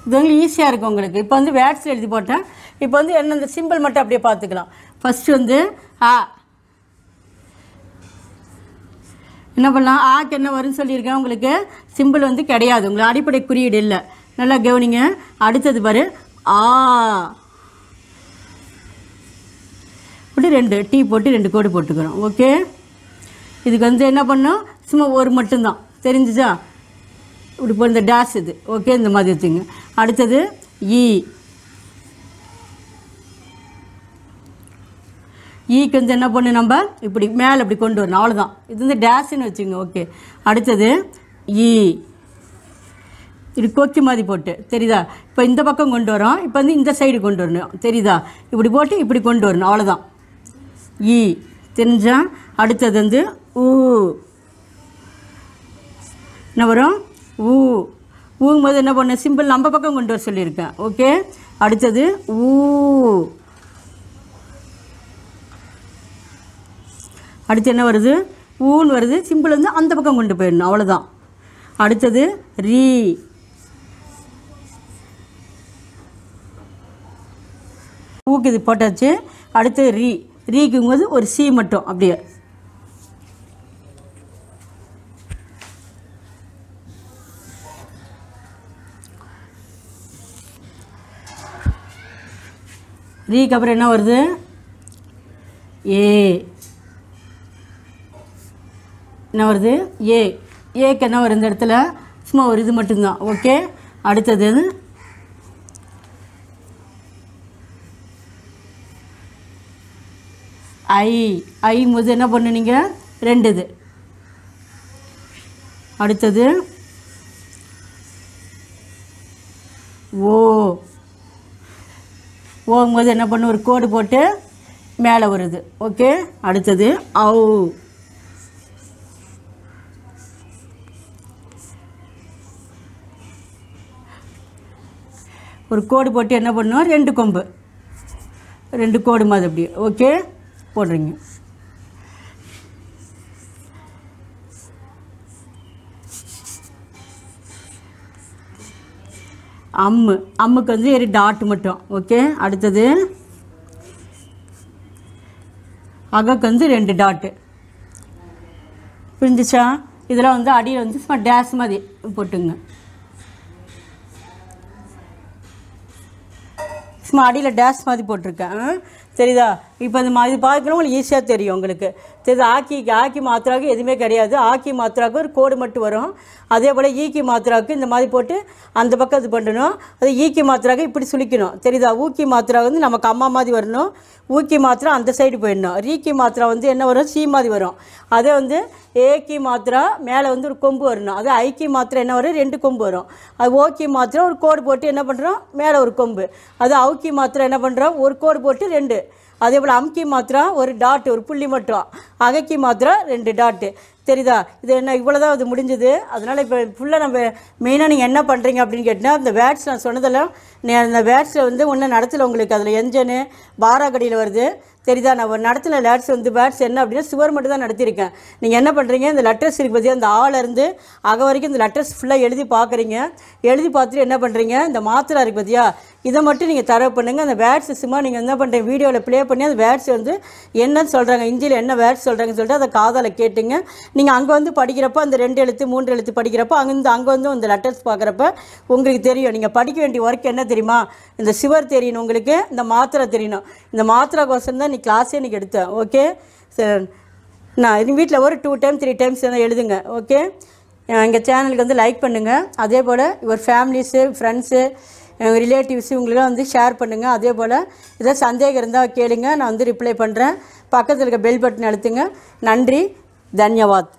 இது வந்து ஈஸியாக இருக்கும் உங்களுக்கு. இப்போ வந்து வேர்ட்ஸில் எழுதி போட்டேன். இப்போ வந்து என்ன இந்த சிம்பிள் மட்டும் அப்படியே பார்த்துக்கலாம். ஃபஸ்ட்டு வந்து ஆ. என்ன பண்ணலாம்? ஆக்கு என்ன வரும்னு சொல்லியிருக்கேன் உங்களுக்கு. சிம்பிள் வந்து கிடையாது. உங்களுக்கு அடிப்படை குறியீடு இல்லை. நல்லா கவனிங்க. அடுத்தது பாரு. ஆ. இப்படி ரெண்டு. டீ போட்டு ரெண்டு கோடு போட்டுக்கிறோம். ஓகே இதுக்கு வந்து என்ன பண்ணோம்? சும்மா ஒரு மட்டும்தான். தெரிஞ்சுச்சா? இப்படி இப்போ இந்த டேஷ் இது. ஓகே இந்த மாதிரி வச்சுங்க அடுத்தது e. e இ ஈக்கு வந்து என்ன பண்ணு நம்ம? இப்படி மேலே இப்படி கொண்டு வரணும். அவ்வளோதான் இது வந்து டேஷ்னு வச்சுங்க. ஓகே அடுத்தது e. ஈ இது கொக்கி மாதிரி போட்டு. தெரியுதா? இப்போ இந்த பக்கம் கொண்டு வரோம். இப்போ வந்து இந்த சைடு கொண்டு வரணும். தெரியுதா? இப்படி போட்டு இப்படி கொண்டு வரணும். அவ்வளோதான் ஈ தெரிஞ்சா? அடுத்தது வந்து ஊ. என்ன வரும்? ஊ. ஊங்கும்போது என்ன பண்ண? சிம்பிள் நம்ம பக்கம் கொண்டு வர சொல்லியிருக்கேன். ஓகே அடுத்தது ஊ. அடுத்து என்ன வருது? ஊன்னு வருது. சிம்பிள் வந்து அந்த பக்கம் கொண்டு போயிடணும். அவ்வளோதான் அடுத்தது ரீ. ஊக்கு இது போட்டாச்சு. அடுத்து ரீ. ரீக்குங்கும்போது ஒரு சி மட்டும். அப்படியே. ரீக்கு அப்புறம் என்ன வருது? ஏ. என்ன வருது? ஏ. ஏக்கு என்ன வரும் இந்த இடத்துல? சும்மா ஒரு இது மட்டும்தான். ஓகே. அடுத்தது ஐ. ஐ முது என்ன பண்ணுனீங்க ரெண்டு இது அடுத்தது. ஓ. ஓங்கும்போது என்ன பண்ணு? ஒரு கோடு போட்டு மேலே வருது. ஓகே? அடுத்தது ஔ. ஒரு கோடு போட்டு என்ன பண்ணும்? ரெண்டு கொம்பு. ரெண்டு கோடு மாதிரி அப்படியே. ஓகே? போடுறீங்க. அம்மு. அம்முக்கு வந்து ஒரு டாட் மட்டும். ஓகே அடுத்தது அகக்கு வந்து ரெண்டு டாட்டு புரிஞ்சிச்சா? இதெல்லாம் வந்து அடியில் வந்து சும்மா டேஸ் மாதிரி போட்டுங்க. சும்மா அடியில் டேஸ் மாதிரி போட்டிருக்கேன். ஆ? தெரியுதா? இப்போ இந்த மாதிரி பார்க்கணும் உங்களுக்கு ஈஸியாக தெரியும் உங்களுக்கு. இது ஆக்கிக்கு ஆக்கி மாத்திராவுக்கு எதுவுமே கிடையாது. ஆக்கி மாத்திராவுக்கு ஒரு கோடு மட்டும் வரும். அதே போல் ஈக்கி மாத்திராவுக்கு இந்த மாதிரி போட்டு அந்த பக்கம் இது பண்ணணும். அது ஈக்கி மாத்திராவுக்கு இப்படி சுளிக்கணும். தெரியுதா? ஊக்கி மாத்திரா வந்து நமக்கு அம்மா மாதிரி வரணும். ஊக்கி மாத்திரா அந்த சைடு போயிடணும். ரீக்கி மாத்திரா வந்து என்ன வரும்? சி மாதிரி வரும். அதே வந்து ஏக்கி மாத்திரா மேலே வந்து ஒரு கொம்பு வரணும். அது ஐக்கி மாத்திரை என்ன வரும்? ரெண்டு கொம்பு வரும். அது ஓக்கி மாத்திரை ஒரு கோடு போட்டு என்ன பண்ணுறோம் மேலே ஒரு கொம்பு. அது அவுக்கி மாத்திரை என்ன பண்ணுறோம் ஒரு கோடு போட்டு ரெண்டு. அதே போல் அமுக்கி மாத்திரா ஒரு டாட் ஒரு புள்ளி மட்டும். அகக்கி மாத்திரா ரெண்டு டாட்டு தெரியுதா? இது என்ன இவ்வளோ தான் அது முடிஞ்சுது? அதனால் இப்போ ஃபுல்லாக நம்ம மெயினாக நீங்கள் என்ன பண்ணுறீங்க அப்படின்னு கேட்டிங்கன்னா அந்த வேட்ஸ் நான் சொன்னதெல்லாம் நீ அந்த வேட்ஸில் வந்து ஒன்றும் நடத்தல உங்களுக்கு அதில் என்ஜனு பாராகடியில் வருது. தெரியுதா? நான் ஒரு நடத்தின லேட்ஸ் வந்து பேட்ஸ் என்ன அப்படின்னா சுவர் மட்டும் தான் நடத்தியிருக்கேன். நீங்கள் என்ன பண்ணுறீங்க இந்த லெட்டர்ஸ் இருக்கு அந்த ஆல அக வரைக்கும் இந்த லெட்டர்ஸ் ஃபுல்லாக எழுதி பார்க்குறீங்க எழுதி பார்த்துட்டு என்ன பண்ணுறீங்க இந்த மாத்திரை இருக்கு பார்த்தியா இதை மட்டும் நீங்கள் தரவு பண்ணுங்கள் அந்த வேர்ட்ஸ் சும்மா நீங்கள் என்ன பண்ணுறீங்க வீடியோவில் ப்ளே பண்ணி அந்த வேர்ட்ஸ் வந்து என்னன்னு சொல்கிறாங்க இந்தியில் என்ன வேர்ட்ஸ் சொல்கிறாங்கன்னு சொல்லிட்டு அதை காதால் கேட்டுங்க. நீங்கள் அங்கே வந்து படிக்கிறப்போ அந்த ரெண்டு எழுத்து மூன்று எழுத்து படிக்கிறப்போ அங்கேருந்து அங்கே வந்து அந்த லெட்டர்ஸ் பார்க்குறப்ப உங்களுக்கு தெரியும். நீங்கள் படிக்க வேண்டிய ஒர்க் என்ன தெரியுமா? இந்த சிவர் தெரியணும் உங்களுக்கு இந்த மாத்திரை தெரியணும். இந்த மாத்திரை கோசம் தான் நீ கிளாஸே எனக்கு எடுத்தேன் ஓகே சரி நான் இது வீட்டில் ஒரு டூ டைம் த்ரீ டைம்ஸ் எழுதுங்க ஓகே எங்கள் சேனலுக்கு வந்து லைக் பண்ணுங்கள் அதே போல் யுவர் ஃபேமிலிஸு ஃப்ரெண்ட்ஸு ரிலேட்டிவ்ஸு இவங்களுக்கெல்லாம் வந்து ஷேர் பண்ணுங்கள் அதே போல் ஏதாவது சந்தேகம் இருந்தால் கேளுங்க. நான் வந்து ரிப்ளை பண்ணுறேன் பக்கத்தில் இருக்க பெல் பட்டன் அழுத்துங்க. நன்றி. ధన్యవాద్.